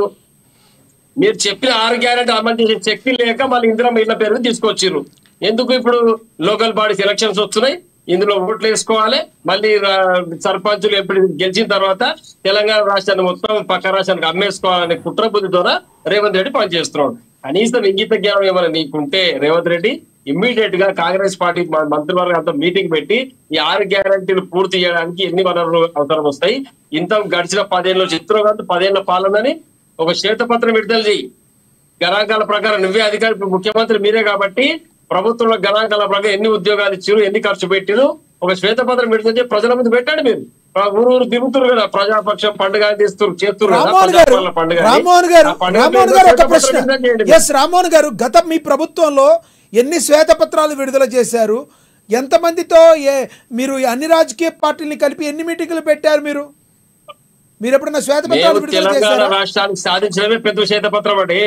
మీరు చెప్పిన ఆరు గ్యారెంటీ అమలు చేసే శక్తి లేక మళ్ళీ ఇందిరా ఇళ్ళ పేరు తీసుకొచ్చిర్రు. ఎందుకు ఇప్పుడు లోకల్ బాడీస్ ఎలక్షన్స్ వస్తున్నాయి? ఇందులో ఓట్లు వేసుకోవాలి. మళ్ళీ సర్పంచులు ఎప్పుడు గెలిచిన తర్వాత తెలంగాణ రాష్ట్రాన్ని మొత్తం పక్క రాష్ట్రానికి అమ్మేసుకోవాలనే కుట్ర బుద్ధితోన రేవంత్ రెడ్డి పనిచేస్తున్నాడు. కనీసం ఇంగిత జ్ఞానం ఏమైనా నీకుంటే రేవంత్ రెడ్డి ఇమ్మీడియట్గా కాంగ్రెస్ పార్టీ మంత్రివర్గంతో మీటింగ్ పెట్టి ఈ ఆరు గ్యారంటీలు పూర్తి చేయడానికి ఎన్ని వనరులు అవసరం వస్తాయి ఇంత గడిచిన పదేళ్ళ చిత్రం పదేళ్ళ పాలనని ఒక శ్వేతపత్రం విడుదల చేయి గణాంకాల ప్రకారం నువ్వే అధికారి ముఖ్యమంత్రి మీరే కాబట్టి ప్రభుత్వంలో గణాంకాల ప్రకారం ఎన్ని ఉద్యోగాలు ఇచ్చారు ఎన్ని ఖర్చు పెట్టిరు ఒక శ్వేతపత్రం విడుదల చేసి ప్రజల ముందు పెట్టండి మీరు ఊరు ఊరు తిరుగుతున్నారు కదా ప్రజాపక్షం పండుగ తీస్తారు చేస్తున్నారు రామ్మోహన్ గారు. రామ్మోహన్ గారు ఒక ప్రశ్న. ఎస్ రామ్మోహన్ గారు గత మీ ప్రభుత్వంలో ఎన్ని శ్వేతపత్రాలు విడుదల చేశారు? ఎంతమందితో ఏ మీరు అన్ని రాజకీయ పార్టీల్ని కలిపి ఎన్ని మీటింగులు పెట్టారు మీరు? మీరు ఎప్పుడన్నా శ్వేతపత్రాలు విడుదల చేశారా? రాష్ట్రానికి సాధించడమే పెద్ద శ్వేతపత్రం అండి.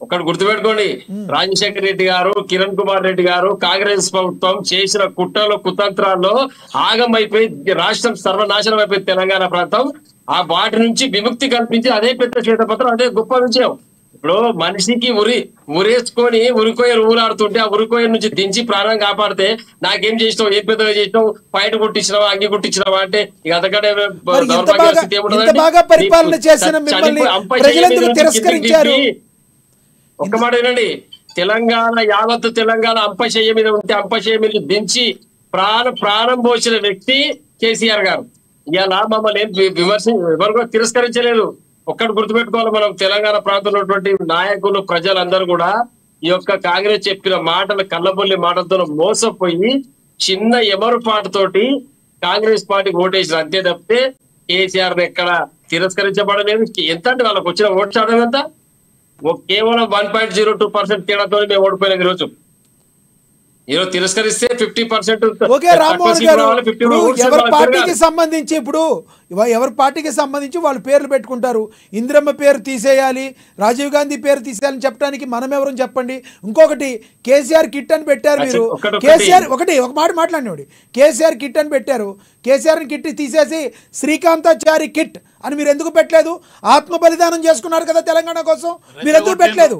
ఒకటి గుర్తుపెట్టుకోండి. రాజశేఖర రెడ్డి గారు కిరణ్ కుమార్ రెడ్డి గారు కాంగ్రెస్ ప్రభుత్వం చేసిన కుట్రలు కుతంత్రాల్లో ఆగమైపోయి రాష్ట్రం సర్వనాశనం అయిపోయింది తెలంగాణ ప్రాంతం. ఆ వాటి నుంచి విముక్తి కల్పించి అదే పెద్ద శ్వేతపత్రం అదే గొప్ప విజయం. ఇప్పుడు మనిషికి ఉరి ఉరేసుకొని ఉరికోయలు ఊరాడుతుంటే ఆ ఉరికోయ నుంచి దించి ప్రాణం కాపాడితే నాకేం చేసినావు? ఏ పెద్దగా చేసినావు? పైట కుట్టించినావా? అంగి కుట్టించినావా? అంటే ఇక అంతకంటే పరిపాలన చేసిన తిరస్కరించారు? ఒక్క మాట వినండి. తెలంగాణ యావత్తు తెలంగాణ అంపశయ్య మీద ఉంటే అంపశయ్య మీద దించి ప్రాణ ప్రాణం పోసిన వ్యక్తి కేసీఆర్ గారు. ఇలా మమ్మల్ని విమర్శ ఎవరు కూడా తిరస్కరించలేదు. ఒక్కటి గుర్తుపెట్టుకోవాలి మనం తెలంగాణ ప్రాంతంలో ఉన్నటువంటి నాయకులు ప్రజలందరూ కూడా ఈ యొక్క కాంగ్రెస్ చెప్పిన మాటలు కళ్ళబొల్లి మాటలతో మోసపోయి చిన్న ఎమరుపాటుతోటి కాంగ్రెస్ పార్టీ ఓటేసిన అంతే తప్పితే కేసీఆర్ ఎక్కడ తిరస్కరించబడలేదు. ఎంత అంటే వాళ్ళకి వచ్చిన ఓటు శాతం ఎంత? కేవలం one point zero two percent తేడాతో మేము ఓడిపోయినాం ఈరోజు. ఈరోజు తిరస్కరిస్తే ఫిఫ్టీ పర్సెంట్ ఓకే రామ్మోహన్ గారు ఇప్పుడు ఎవరి పార్టీకి సంబంధించి ఇప్పుడు ఎవరి పార్టీకి సంబంధించి వాళ్ళు పేర్లు పెట్టుకుంటారు. ఇందిరమ్మ పేరు తీసేయాలి రాజీవ్ గాంధీ పేరు తీసేయాలని చెప్పడానికి మనం ఎవరు చెప్పండి? ఇంకొకటి కేసీఆర్ కిట్ అని పెట్టారు మీరు. కేసీఆర్ ఒకటి ఒక మాట మాట్లాడినోడి కేసీఆర్ కిట్ అని పెట్టారు. కేసీఆర్ కిట్ తీసేసి శ్రీకాంతాచారి కిట్ అని మీరు ఎందుకు పెట్టలేదు? ఆత్మ బలిదానం చేసుకున్నారు కదా తెలంగాణ కోసం. మీరు ఎందుకు పెట్టలేదు?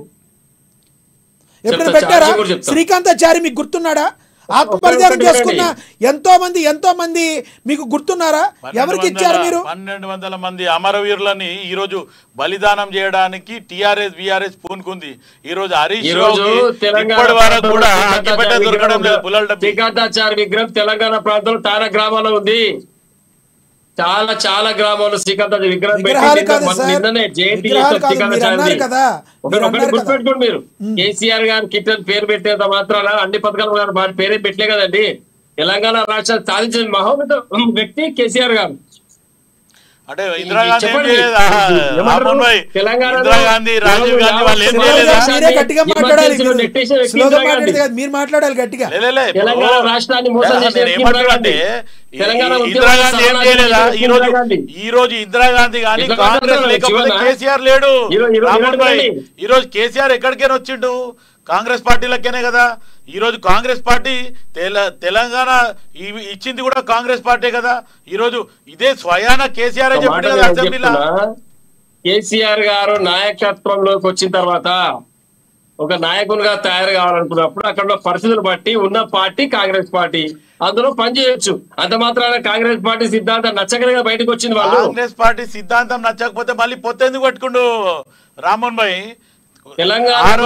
ఎప్పుడైనా చెప్తా, పెట్టారా. శ్రీకాంతాచారి మీకు గుర్తున్నాడా? ఆత్మ ఒక్క- బలిదానం ఒక్కటి చేసుకున్న. ఎంతో మంది ఎంతో మంది మీకు గుర్తున్నారా? ఎవరికి ఇచ్చారు మీరు? పన్నెండు వందల మంది అమరవీరులని ఈ రోజు బలిదానం చేయడానికి టిఆర్ఎస్ బిఆర్ఎస్ పూనుకుంది. ఈ రోజు హరీష్ ఈ రోజు రావుకి తెలంగాణ ఇప్పటి వరకు ప్రాంతంలో కూడా దొరకడం లేదు విగ్రహం తెలంగాణ ప్రాంతంలో తార గ్రామంలో ఉంది. చాలా చాలా గ్రామాల్లో శ్రీకాంత్ విగ్రహం. నిన్ననే జయంతి. గుర్తుపెట్టుకోండి మీరు. కేసీఆర్ గారు కిట్ అని పేరు పెట్టేంత మాత్రాన అన్ని పథకాలు గారు వారి పేరే పెట్టలే కదండి. తెలంగాణ రాష్ట్రాన్ని సాధించిన మహోన్నత వ్యక్తి కేసీఆర్ గారు. అంటే ఇందిరాగాంధీ ఇందిరాగాంధీ రాజీవ్ గాంధీ వాళ్ళు ఏం చేయలేదా? మీరే మాట్లాడాలి గట్టిగా. ఇందిరాగాంధీ. ఉద్యమం ఇందిరాగాంధీ ఏం చేయలేదా? ఈ రోజు ఇందిరాగాంధీ. ఈ రోజు ఇందిరాగాంధీ కానీ ఎట్లా కాంగ్రెస్? లేకపోతే? కేసీఆర్ లేడు. రామ్మోహన్ భాయ్. ఈ రోజు కేసీఆర్ ఎక్కడికైనా వచ్చిండు? కాంగ్రెస్ పార్టీలకేనే కదా? ఈ రోజు కాంగ్రెస్ పార్టీ తెల తెలంగాణ ఇచ్చింది కూడా కాంగ్రెస్ పార్టీ కదా. ఈ రోజు ఇదే స్వయాన కేసీఆర్ చెప్పిండు కదా అసెంబ్లీలో. కేసీఆర్ గారు నాయకత్వంలోకి వచ్చిన తర్వాత ఒక నాయకునిగా తయారు కావాలనుకున్నప్పుడు అక్కడ పరిస్థితులు బట్టి ఉన్న పార్టీ కాంగ్రెస్ పార్టీ. అందులో పనిచేయొచ్చు అంత మాత్రాన కాంగ్రెస్ పార్టీ సిద్ధాంతం నచ్చకలుగా బయటకు వచ్చింది వాళ్ళు. కాంగ్రెస్ పార్టీ సిద్ధాంతం నచ్చకపోతే మళ్ళీ పొత్తెందుకు పట్టుకుండు రామ్మోహన్ భాయ్? తెలంగాణ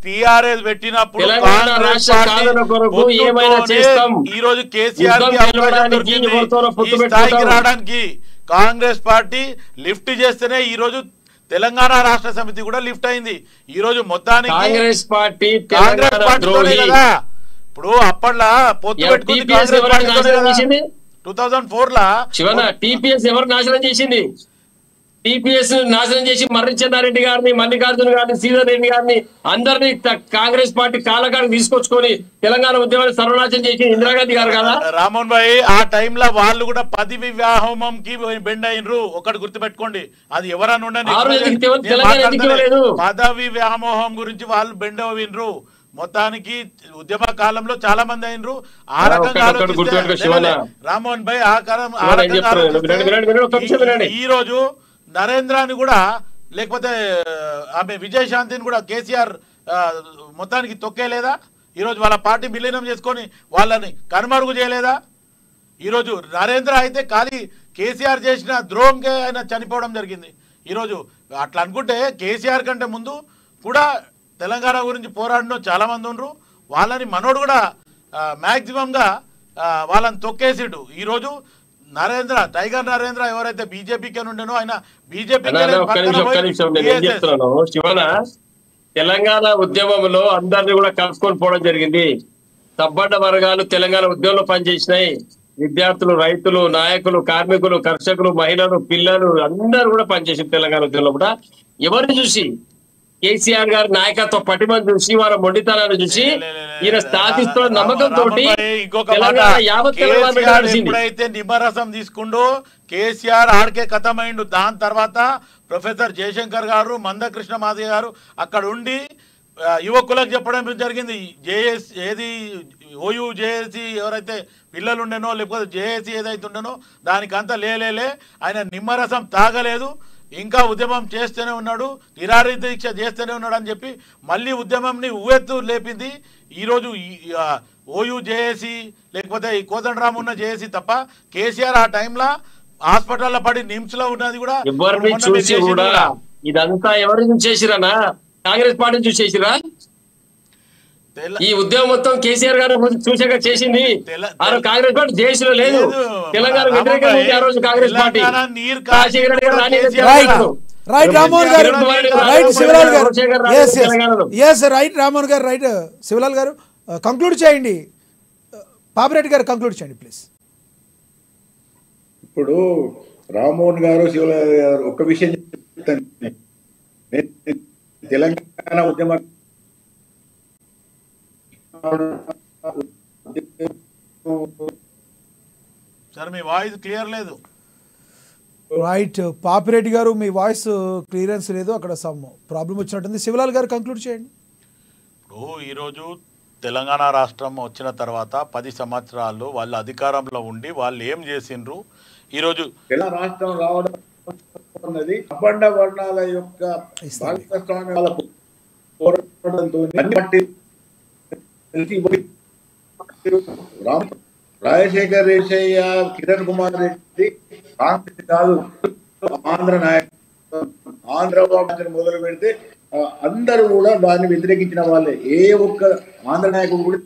టిఆర్ఎస్ పెట్టినప్పుడు పార్టీ. ఈ రోజు కేసీఆర్ స్థాయికి. రావడానికి కాంగ్రెస్ పార్టీ లిఫ్ట్ చేస్తేనే ఈ రోజు తెలంగాణ రాష్ట్ర సమితి కూడా లిఫ్ట్ అయింది ఈ రోజు మొత్తానికి కాంగ్రెస్ పార్టీ కాంగ్రెస్ కదా ఇప్పుడు అప్పట్లో పొత్తు పెట్టుకుంది కాంగ్రెస్ చేసింది? టూ థౌజండ్ ఫోర్ లా టీపీఎస్ ఎవరు నాశనం చేసింది టీపీఎస్ నాశనం చేసి మర్రిచంద్రారెడ్డి గారిని మల్లికార్జున గారిని శ్రీధర్ రెడ్డి గారిని అందరినీ కాంగ్రెస్ పార్టీ కాలకానికి తీసుకొచ్చుకొని తెలంగాణ ఉద్యమాన్ని సర్వనాశనం చేసి ఇందిరాగాంధీ గారు కదా? రామోహన్ భాయ్ ఆ టైంలో వాళ్ళు కూడా పది వివాహం కి బెండ్ అయినరు. ఒకటి గుర్తుపెట్టుకోండి. అది ఎవరన్నా. ఇవ్వలేదు? పదవి వ్యామోహం గురించి వాళ్ళు బెండ్ అయినరు మొత్తానికి ఉద్యమ కాలంలో చాలా మంది అయినరు. ఆ రకంగా రామ్మోహన్ భాయ్ ఆ కాలం ఈ రోజు నరేంద్రాని కూడా లేకపోతే ఆమె విజయశాంతిని కూడా కేసీఆర్ మొత్తానికి తొక్కేలేదా? ఈరోజు వాళ్ళ పార్టీ విలీనం చేసుకొని వాళ్ళని కనుమరుగు చేయలేదా? ఈరోజు నరేంద్ర అయితే ఖాళీ కేసీఆర్ చేసిన ద్రోహంకే ఆయన చనిపోవడం జరిగింది. ఈరోజు అట్లా అనుకుంటే కేసీఆర్ కంటే ముందు కూడా తెలంగాణ గురించి పోరాడిన చాలామంది ఉన్నారు వాళ్ళని మనోడు కూడా మ్యాక్సిమంగా వాళ్ళని తొక్కేసిండు. ఈరోజు నరేంద్ర టైగర్ నరేంద్ర ఎవరైతే బీజేపీకి ఉండేనో ఆయన బీజేపీ శివన తెలంగాణ ఉద్యమంలో అందరినీ కూడా కలుసుకొని పోవడం జరిగింది. తబ్బడ్డ వర్గాలు తెలంగాణ ఉద్యమంలో పనిచేసినాయి. విద్యార్థులు రైతులు నాయకులు కార్మికులు కర్షకులు మహిళలు పిల్లలు అందరూ కూడా పనిచేసింది తెలంగాణ ఉద్యమంలో కూడా. ఎవరిని చూసి? కేసీఆర్ గారి నాయకత్వ పటిమను చూసి వారి మొండితనాన్ని చూసి ఈయన స్థాపిస్తున్న నమ్మకంతో. ఎప్పుడైతే నిమ్మరసం తీసుకుండో కేసీఆర్ ఆడికే కథమైండు. దాని తర్వాత ప్రొఫెసర్ జయశంకర్ గారు మందకృష్ణ మాదయ్య గారు అక్కడ ఉండి యువకులకు చెప్పడం జరిగింది. జేఎస్ ఏది ఓయూ జేఏసీ ఎవరైతే పిల్లలు ఉండేనో లేకపోతే జేఏసీ ఏదైతే ఉండేనో దానికంతా లేలేలే ఆయన నిమ్మరసం తాగలేదు. ఇంకా ఉద్యమం చేస్తూనే ఉన్నాడు నిరాహార దీక్ష చేస్తూనే ఉన్నాడు అని చెప్పి మళ్ళీ ఉద్యమంని ఉవ్వెత్తు లేపింది. ఈరోజు ఓయూ జేఏసీ లేకపోతే ఈ కోదండరామ్ ఉన్న జేఏసీ తప్ప కేసీఆర్ ఆ టైంలో హాస్పిటల్లో పడి నిమ్స్లో ఉన్నది కూడా. ఇదంతా ఎవరిని చూసేసిరనా కాంగ్రెస్ పార్టీని చూసేసిరా తెల- ఈ ఉద్యమం మొత్తం కేసీఆర్ గారు చూసాక చేసింది. ఆ రోజు కాంగ్రెస్ పార్టీ దేశంలో లేదు. తెలంగాణ వ్యతిరేకంగా ఆ రోజు కాంగ్రెస్ పార్టీ. రైట్. గారు. రైట్ రామ్మోహన్ గారు. Right Shivlal garu yes. Yes right Rammohan గారు రైట్. శివలాల్ గారు కంక్లూడ్ చేయండి. పాపిరెడ్డి గారు కంక్లూడ్ చేయండి ప్లీజ్ ఇప్పుడు రామ్మోహన్ గారు శివలాల్ గారు ఒక విషయం చెప్తాను. తెలంగాణ ఉద్యమ సార్ మీ వాయిస్ క్లియర్ లేదు. రైట్ పాపిరెడ్డి గారు మీ వాయిస్ క్లియరెన్స్ లేదు. అక్కడ సమ్ ప్రాబ్లం వచ్చినట్టుంది. శివలాల్ గారు కంక్లూడ్ చేయండి. ఇప్పుడు ఈరోజు తెలంగాణ రాష్ట్రం వచ్చిన తర్వాత పది సంవత్సరాలు వాళ్ళు అధికారంలో ఉండి వాళ్ళు ఏం చేసిండ్రు? ఈరోజు తెలంగాణ రాష్ట్రం రావడం అన్నది అబ్బండ వర్ణాల యొక్క భాగస్వామ్యాల పోరాటంతో రామ్ రాజశేఖర్ రేషయ్య కిరణ్ కుమార్ రెడ్డి కాంగ్రెస్ కాదు ఆంధ్ర నాయకులు ఆంధ్ర మొదలు పెడితే అందరూ కూడా దాన్ని వ్యతిరేకించిన వాళ్ళే. ఏ ఒక్క ఆంధ్ర నాయకుడు కూడా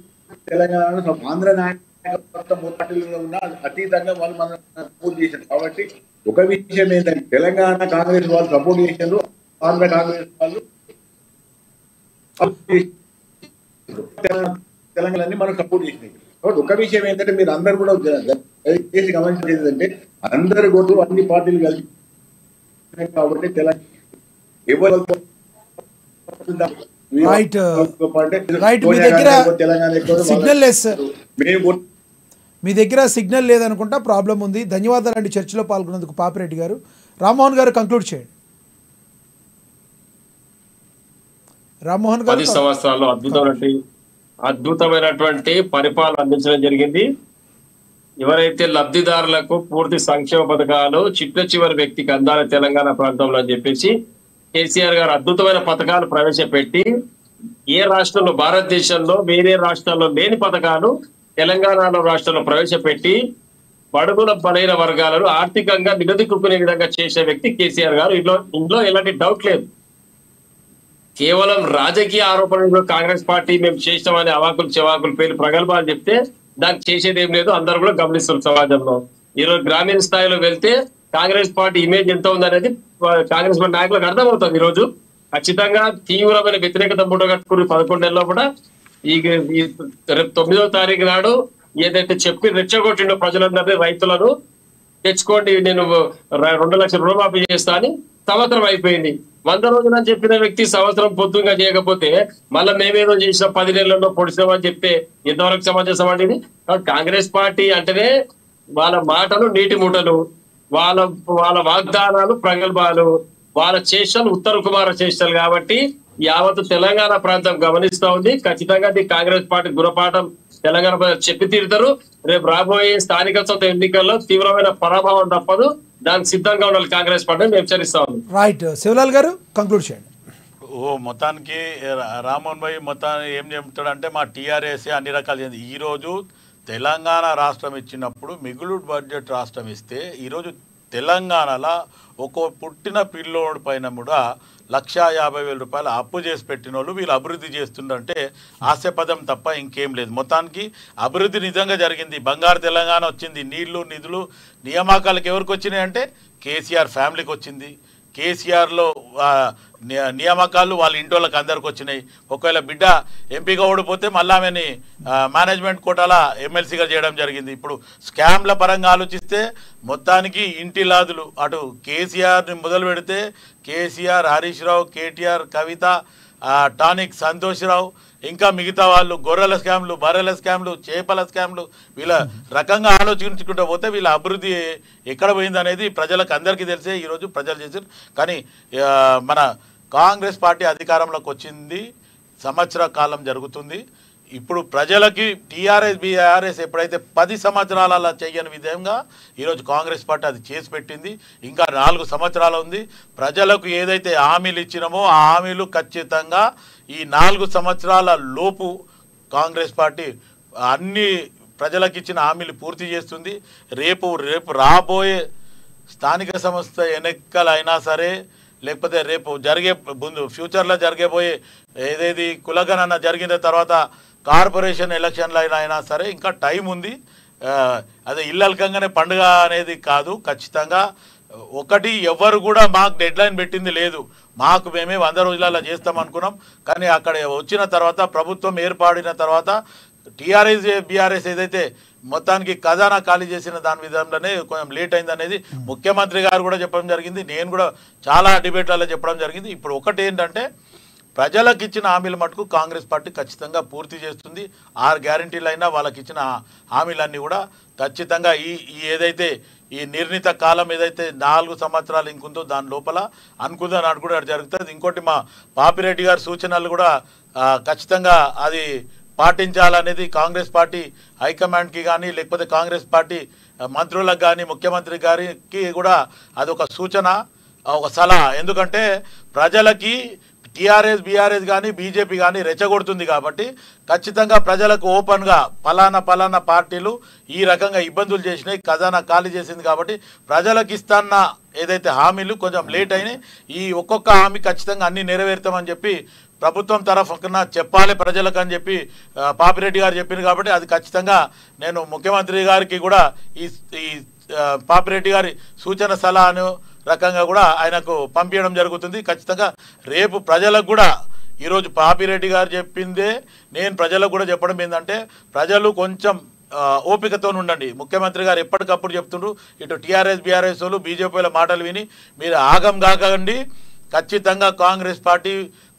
తెలంగాణ ఆంధ్ర నాయకత్వం పార్టీలలో ఉన్న అతీతంగా వాళ్ళు మనం సపోర్ట్ చేశారు. కాబట్టి ఒక విషయం ఏంటంటే తెలంగాణ కాంగ్రెస్ వాళ్ళు సపోర్ట్ చేశారు ఆంధ్ర కాంగ్రెస్ వాళ్ళు తెలంగాణ- మనం సపోర్ట్ చేసినాయి. కాబట్టి ఒక విషయం ఏంటంటే మీరు అందరు కూడా దయచేసి గమనించేది ఏంటంటే అందరి కొట్టు అన్ని పార్టీలు కలిసి కాబట్టి తెలంగాణ ఎవరు మీ దగ్గర లేదు, కూడా మీ దగ్గర సిగ్నల్ లేదనుకుంటా ప్రాబ్లం ఉంది. ధన్యవాదాలండి చర్చలో పాల్గొన్నందుకు పాపిరెడ్డి గారు. రామ్మోహన్ గారు కంక్లూడ్ చేయండి. రామ్మోహన్ పది సంవత్సరాల్లో అద్భుతమైనటువంటి అద్భుతమైనటువంటి పరిపాలన అందించడం జరిగింది. ఎవరైతే లబ్ధిదారులకు పూర్తి సంక్షేమ పథకాలు చిట్ల చివరి వ్యక్తికి అందాలి తెలంగాణ ప్రాంతంలో అని చెప్పేసి కేసీఆర్ గారు అద్భుతమైన పథకాలు ప్రవేశపెట్టి ఏ రాష్ట్రంలో భారతదేశంలో వేరే రాష్ట్రాల్లో లేని పథకాలు తెలంగాణలో రాష్ట్రంలో ప్రవేశపెట్టి బడుగుల బలైన వర్గాలను ఆర్థికంగా నిలదొక్కునే విధంగా చేసే వ్యక్తి కేసీఆర్ గారు. ఇందులో ఇందులో ఎలాంటి డౌట్ లేదు. కేవలం రాజకీయ ఆరోపణలు కాంగ్రెస్ పార్టీ మేము చేసినామని అవాకులు చెవాకులు పేరు ప్రగల్భాలు చెప్తే దానికి చేసేది ఏం లేదు. అందరూ కూడా గమనిస్తారు సమాజంలో. ఈ రోజు గ్రామీణ స్థాయిలో వెళ్తే కాంగ్రెస్ పార్టీ ఇమేజ్ ఎంత ఉందనేది కాంగ్రెస్ పార్టీ నాయకులకు అర్థమవుతుంది ఈ రోజు ఖచ్చితంగా తీవ్రమైన వ్యతిరేకత మూట కట్టుకుని పదకొండు కూడా ఈ ఈ రేపు తొమ్మిదవ తారీఖు నాడు ఏదైతే చెప్పి రెచ్చగొట్టిండో ప్రజలందరినీ రైతులను తెచ్చుకోండి నేను రెండు లక్షల రుణమాఫీ చేస్తా అని సంవత్సరం అయిపోయింది. వంద రోజులు అని చెప్పిన వ్యక్తి సంవత్సరం పొద్దుగా చేయకపోతే మళ్ళీ మేమేదో చేసిన పది నెలల్లో పొడిచామని చెప్తే ఎంతవరకు సమాజం అండి ఇది? కాబట్టి కాంగ్రెస్ పార్టీ అంటేనే వాళ్ళ మాటలు నీటి మూటలు వాళ్ళ వాళ్ళ వాగ్దానాలు ప్రగల్భాలు వాళ్ళ చేష్టలు ఉత్తర కుమార చేష్టలు కాబట్టి యావత్ తెలంగాణ ప్రాంతం గమనిస్తా ఉంది. ఖచ్చితంగా ఇది కాంగ్రెస్ పార్టీ గురపాఠం తెలంగాణ ప్రజలు చెప్పి తీరుతారు. రేపు రాబోయే స్థానిక సంస్థ ఎన్నికల్లో తీవ్రమైన పరాభవం తప్పదు. దానికి సిద్ధంగా ఉండాలి కాంగ్రెస్ పార్టీ మేము హెచ్చరిస్తా ఉంది రైట్ శివలాల్ గారు కంక్లూడ్ చేయండి. ఓ మొత్తానికి రా- రామ్మోహన్ భాయ్ మొత్తాన్ని ఏం చెప్తాడంటే మా టీఆర్ఎస్ అన్ని రకాలు ఈరోజు తెలంగాణ రాష్ట్రం ఇచ్చినప్పుడు మిగులు బడ్జెట్ రాష్ట్రం ఇస్తే ఈరోజు తెలంగాణలో ఒక్కో పుట్టిన పిల్లోడి పైన కూడా లక్షా యాభై వేల రూపాయలు అప్పు చేసి పెట్టిన వాళ్ళు వీళ్ళు అభివృద్ధి చేస్తుండంటే ఆశపదం తప్ప ఇంకేం లేదు. మొత్తానికి అభివృద్ధి నిజంగా జరిగింది. బంగారు తెలంగాణ వచ్చింది. నీళ్ళు నిధులు నియామకాలకు ఎవరికి వచ్చినాయంటే కేసీఆర్ ఫ్యామిలీకి వచ్చింది. కేసీఆర్లో నియామకాలు వాళ్ళ ఇంటోళ్ళకి అందరికి వచ్చినాయి. ఒకవేళ బిడ్డ ఎంపీగా ఓడిపోతే మళ్ళీ ఆమెని మేనేజ్మెంట్ కోటాల ఎమ్మెల్సీగా చేయడం జరిగింది. ఇప్పుడు స్కామ్ల పరంగా ఆలోచిస్తే మొత్తానికి ఇంటి లాదులు అటు కేసీఆర్ని మొదలు పెడితే కేసీఆర్ హరీష్ రావు కేటీఆర్ కవిత టానిక్ సంతోష్ రావు ఇంకా మిగతా వాళ్ళు గొర్రెల స్కామ్లు బర్రెల స్కామ్లు చేపల స్కామ్లు వీళ్ళ రకంగా ఆలోచించుకుంటూ పోతే వీళ్ళ అభివృద్ధి ఎక్కడ పోయిందనేది ప్రజలకు అందరికీ తెలిసే ఈరోజు ప్రజలు చేశారు. కానీ మన కాంగ్రెస్ పార్టీ అధికారంలోకి వచ్చింది. సంవత్సర కాలం జరుగుతుంది. ఇప్పుడు ప్రజలకి టీఆర్ఎస్ బీఆర్ఎస్ ఎప్పుడైతే పది సంవత్సరాల చేయని విధంగా ఈరోజు కాంగ్రెస్ పార్టీ అది చేసి పెట్టింది. ఇంకా నాలుగు సంవత్సరాలు ఉంది. ప్రజలకు ఏదైతే హామీలు ఇచ్చినామో ఆ హామీలు ఖచ్చితంగా ఈ నాలుగు సంవత్సరాల లోపు కాంగ్రెస్ పార్టీ అన్ని ప్రజలకు ఇచ్చిన హామీలు పూర్తి చేస్తుంది. రేపు రేపు రాబోయే స్థానిక సంస్థ ఎన్నికలైనా సరే లేకపోతే రేపు జరిగే ముందు ఫ్యూచర్లో జరిగేపోయే ఏదేది కులగణన జరిగిన తర్వాత కార్పొరేషన్ ఎలక్షన్లు అయినా అయినా సరే ఇంకా టైం ఉంది. అదే ఇల్లల్కంగానే పండుగ అనేది కాదు ఖచ్చితంగా. ఒకటి ఎవరు కూడా మాకు డెడ్ లైన్ పెట్టింది లేదు. మాకు మేమే వంద రోజులలో చేస్తాం అనుకున్నాం. కానీ అక్కడ వచ్చిన తర్వాత ప్రభుత్వం ఏర్పడిన తర్వాత టీఆర్ఎస్ బీఆర్ఎస్ ఏదైతే మొత్తానికి ఖజానా ఖాళీ చేసిన దాని విధంగానే కొంచెం లేట్ అయింది అనేది ముఖ్యమంత్రి గారు కూడా చెప్పడం జరిగింది. నేను కూడా చాలా డిబేట్లలో చెప్పడం జరిగింది. ఇప్పుడు ఒకటి ఏంటంటే ప్రజలకు ఇచ్చిన హామీల మటుకు కాంగ్రెస్ పార్టీ ఖచ్చితంగా పూర్తి చేస్తుంది. ఆరు గ్యారంటీలు అయినా వాళ్ళకి ఇచ్చిన హామీలన్నీ కూడా ఖచ్చితంగా ఈ ఈ ఏదైతే ఈ నిర్ణీత కాలం ఏదైతే నాలుగు సంవత్సరాలు ఇంకుందో దాని లోపల అనుకుందో నాడు కూడా జరుగుతుంది. ఇంకోటి మా పాపిరెడ్డి గారి సూచనలు కూడా ఖచ్చితంగా అది పాటించాలనేది కాంగ్రెస్ పార్టీ హైకమాండ్కి కానీ లేకపోతే కాంగ్రెస్ పార్టీ మంత్రులకు కానీ ముఖ్యమంత్రి గారికి కూడా అదొక సూచన ఒక సలహా. ఎందుకంటే ప్రజలకి టీఆర్ఎస్ బీఆర్ఎస్ కానీ బీజేపీ కానీ రెచ్చగొడుతుంది కాబట్టి ఖచ్చితంగా ప్రజలకు ఓపెన్గా పలానా పలానా పార్టీలు ఈ రకంగా ఇబ్బందులు చేసినాయి ఖజానా ఖాళీ చేసింది కాబట్టి ప్రజలకు ఇస్తాన్న ఏదైతే హామీలు కొంచెం లేట్ అయినాయి ఈ ఒక్కొక్క హామీ ఖచ్చితంగా అన్ని నెరవేరుతామని చెప్పి ప్రభుత్వం తరఫున చెప్పాలి ప్రజలకు అని చెప్పి పాపిరెడ్డి గారు చెప్పింది కాబట్టి అది ఖచ్చితంగా నేను ముఖ్యమంత్రి గారికి కూడా ఈ ఈ పాపిరెడ్డి గారి సూచన సలహాను రకంగా కూడా ఆయనకు పంపించడం జరుగుతుంది. ఖచ్చితంగా రేపు ప్రజలకు కూడా ఈరోజు పాపిరెడ్డి గారు చెప్పిందే నేను ప్రజలకు కూడా చెప్పడం ఏంటంటే ప్రజలు కొంచెం ఓపికతో ఉండండి. ముఖ్యమంత్రి గారు ఎప్పటికప్పుడు చెప్తుండ్రు ఇటు టీఆర్ఎస్ బీఆర్ఎస్ వాళ్ళు బీజేపీల మాటలు విని మీరు ఆగం కాకండి. ఖచ్చితంగా కాంగ్రెస్ పార్టీ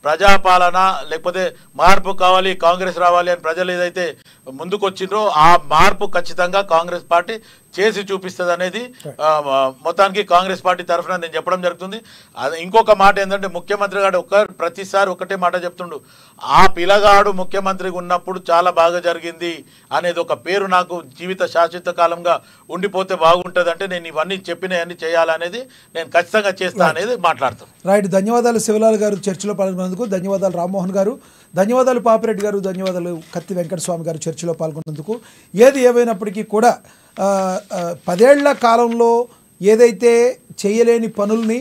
ప్రజాపాలన లేకపోతే మార్పు కావాలి కాంగ్రెస్ రావాలి అని ప్రజలు ఏదైతే ముందుకొచ్చిండ్రో ఆ మార్పు ఖచ్చితంగా కాంగ్రెస్ పార్టీ చేసి చూపిస్తుంది అనేది మొత్తానికి కాంగ్రెస్ పార్టీ తరఫున నేను చెప్పడం జరుగుతుంది. అది ఇంకొక మాట ఏంటంటే ముఖ్యమంత్రి గారు ఒక ప్రతిసారి ఒకటే మాట చెప్తుండు. ఆ పిల్లగాడు ముఖ్యమంత్రిగా ఉన్నప్పుడు చాలా బాగా జరిగింది అనేది ఒక పేరు నాకు జీవిత శాశ్వత కాలంగా ఉండిపోతే బాగుంటుంది అంటే నేను ఇవన్నీ చెప్పినవన్నీ చేయాలనేది నేను ఖచ్చితంగా చేస్తా అనేది మాట్లాడుతాను రైట్ ధన్యవాదాలు శివలాల్ గారు చర్చలో పాల్గొన్నందుకు. ధన్యవాదాలు రామ్మోహన్ గారు. ధన్యవాదాలు పాపిరెడ్డి గారు. ధన్యవాదాలు కత్తి వెంకటస్వామి గారు చర్చలో పాల్గొన్నందుకు. ఏది ఏమైనప్పటికీ కూడా పదేళ్ళ కాలంలో ఏదైతే చేయలేని పనుల్ని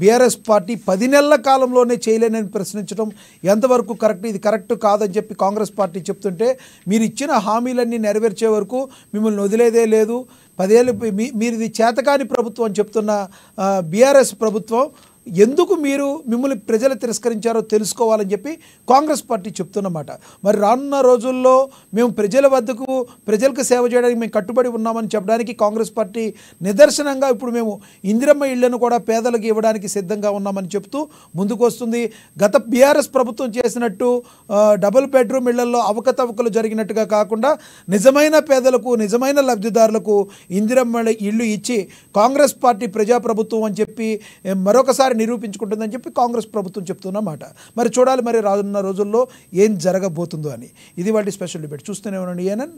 బీఆర్ఎస్ పార్టీ పది నెలల కాలంలోనే చేయలేనని ప్రశ్నించడం ఎంతవరకు కరెక్ట్? ఇది కరెక్ట్ కాదని చెప్పి కాంగ్రెస్ పార్టీ చెప్తుంటే మీరు ఇచ్చిన హామీలన్నీ నెరవేర్చే వరకు మిమ్మల్ని వదిలేదే లేదు. పదేళ్ళు మీ మీరు ఇది చేతకాని ప్రభుత్వం అని చెప్తున్న బీఆర్ఎస్ ప్రభుత్వం ఎందుకు మీరు మిమ్మల్ని ప్రజలు తిరస్కరించారో తెలుసుకోవాలని చెప్పి కాంగ్రెస్ పార్టీ చెప్తున్నమాట. మరి రానున్న రోజుల్లో మేము ప్రజల వద్దకు ప్రజలకు సేవ చేయడానికి మేము కట్టుబడి ఉన్నామని చెప్పడానికి కాంగ్రెస్ పార్టీ నిదర్శనంగా ఇప్పుడు మేము ఇందిరమ్మ ఇళ్ళను కూడా పేదలకు ఇవ్వడానికి సిద్ధంగా ఉన్నామని చెప్తూ ముందుకు వస్తుంది గత బీఆర్ఎస్ ప్రభుత్వం చేసినట్టు డబుల్ బెడ్రూమ్ ఇళ్ళలో అవకతవకలు జరిగినట్టుగా కాకుండా నిజమైన పేదలకు నిజమైన లబ్ధిదారులకు ఇందిరమ్మ ఇల్లు ఇచ్చి కాంగ్రెస్ పార్టీ ప్రజాప్రభుత్వం అని చెప్పి మరొకసారి మరొకసారి నిరూపించుకుంటుందని చెప్పి కాంగ్రెస్ ప్రభుత్వం చెప్తున్నమాట. మరి చూడాలి మరి రానున్న రోజుల్లో ఏం జరగబోతుందో అని. ఇది వాటి స్పెషల్ డిబేట్. చూస్తూనే ఉండండి. ఏనన్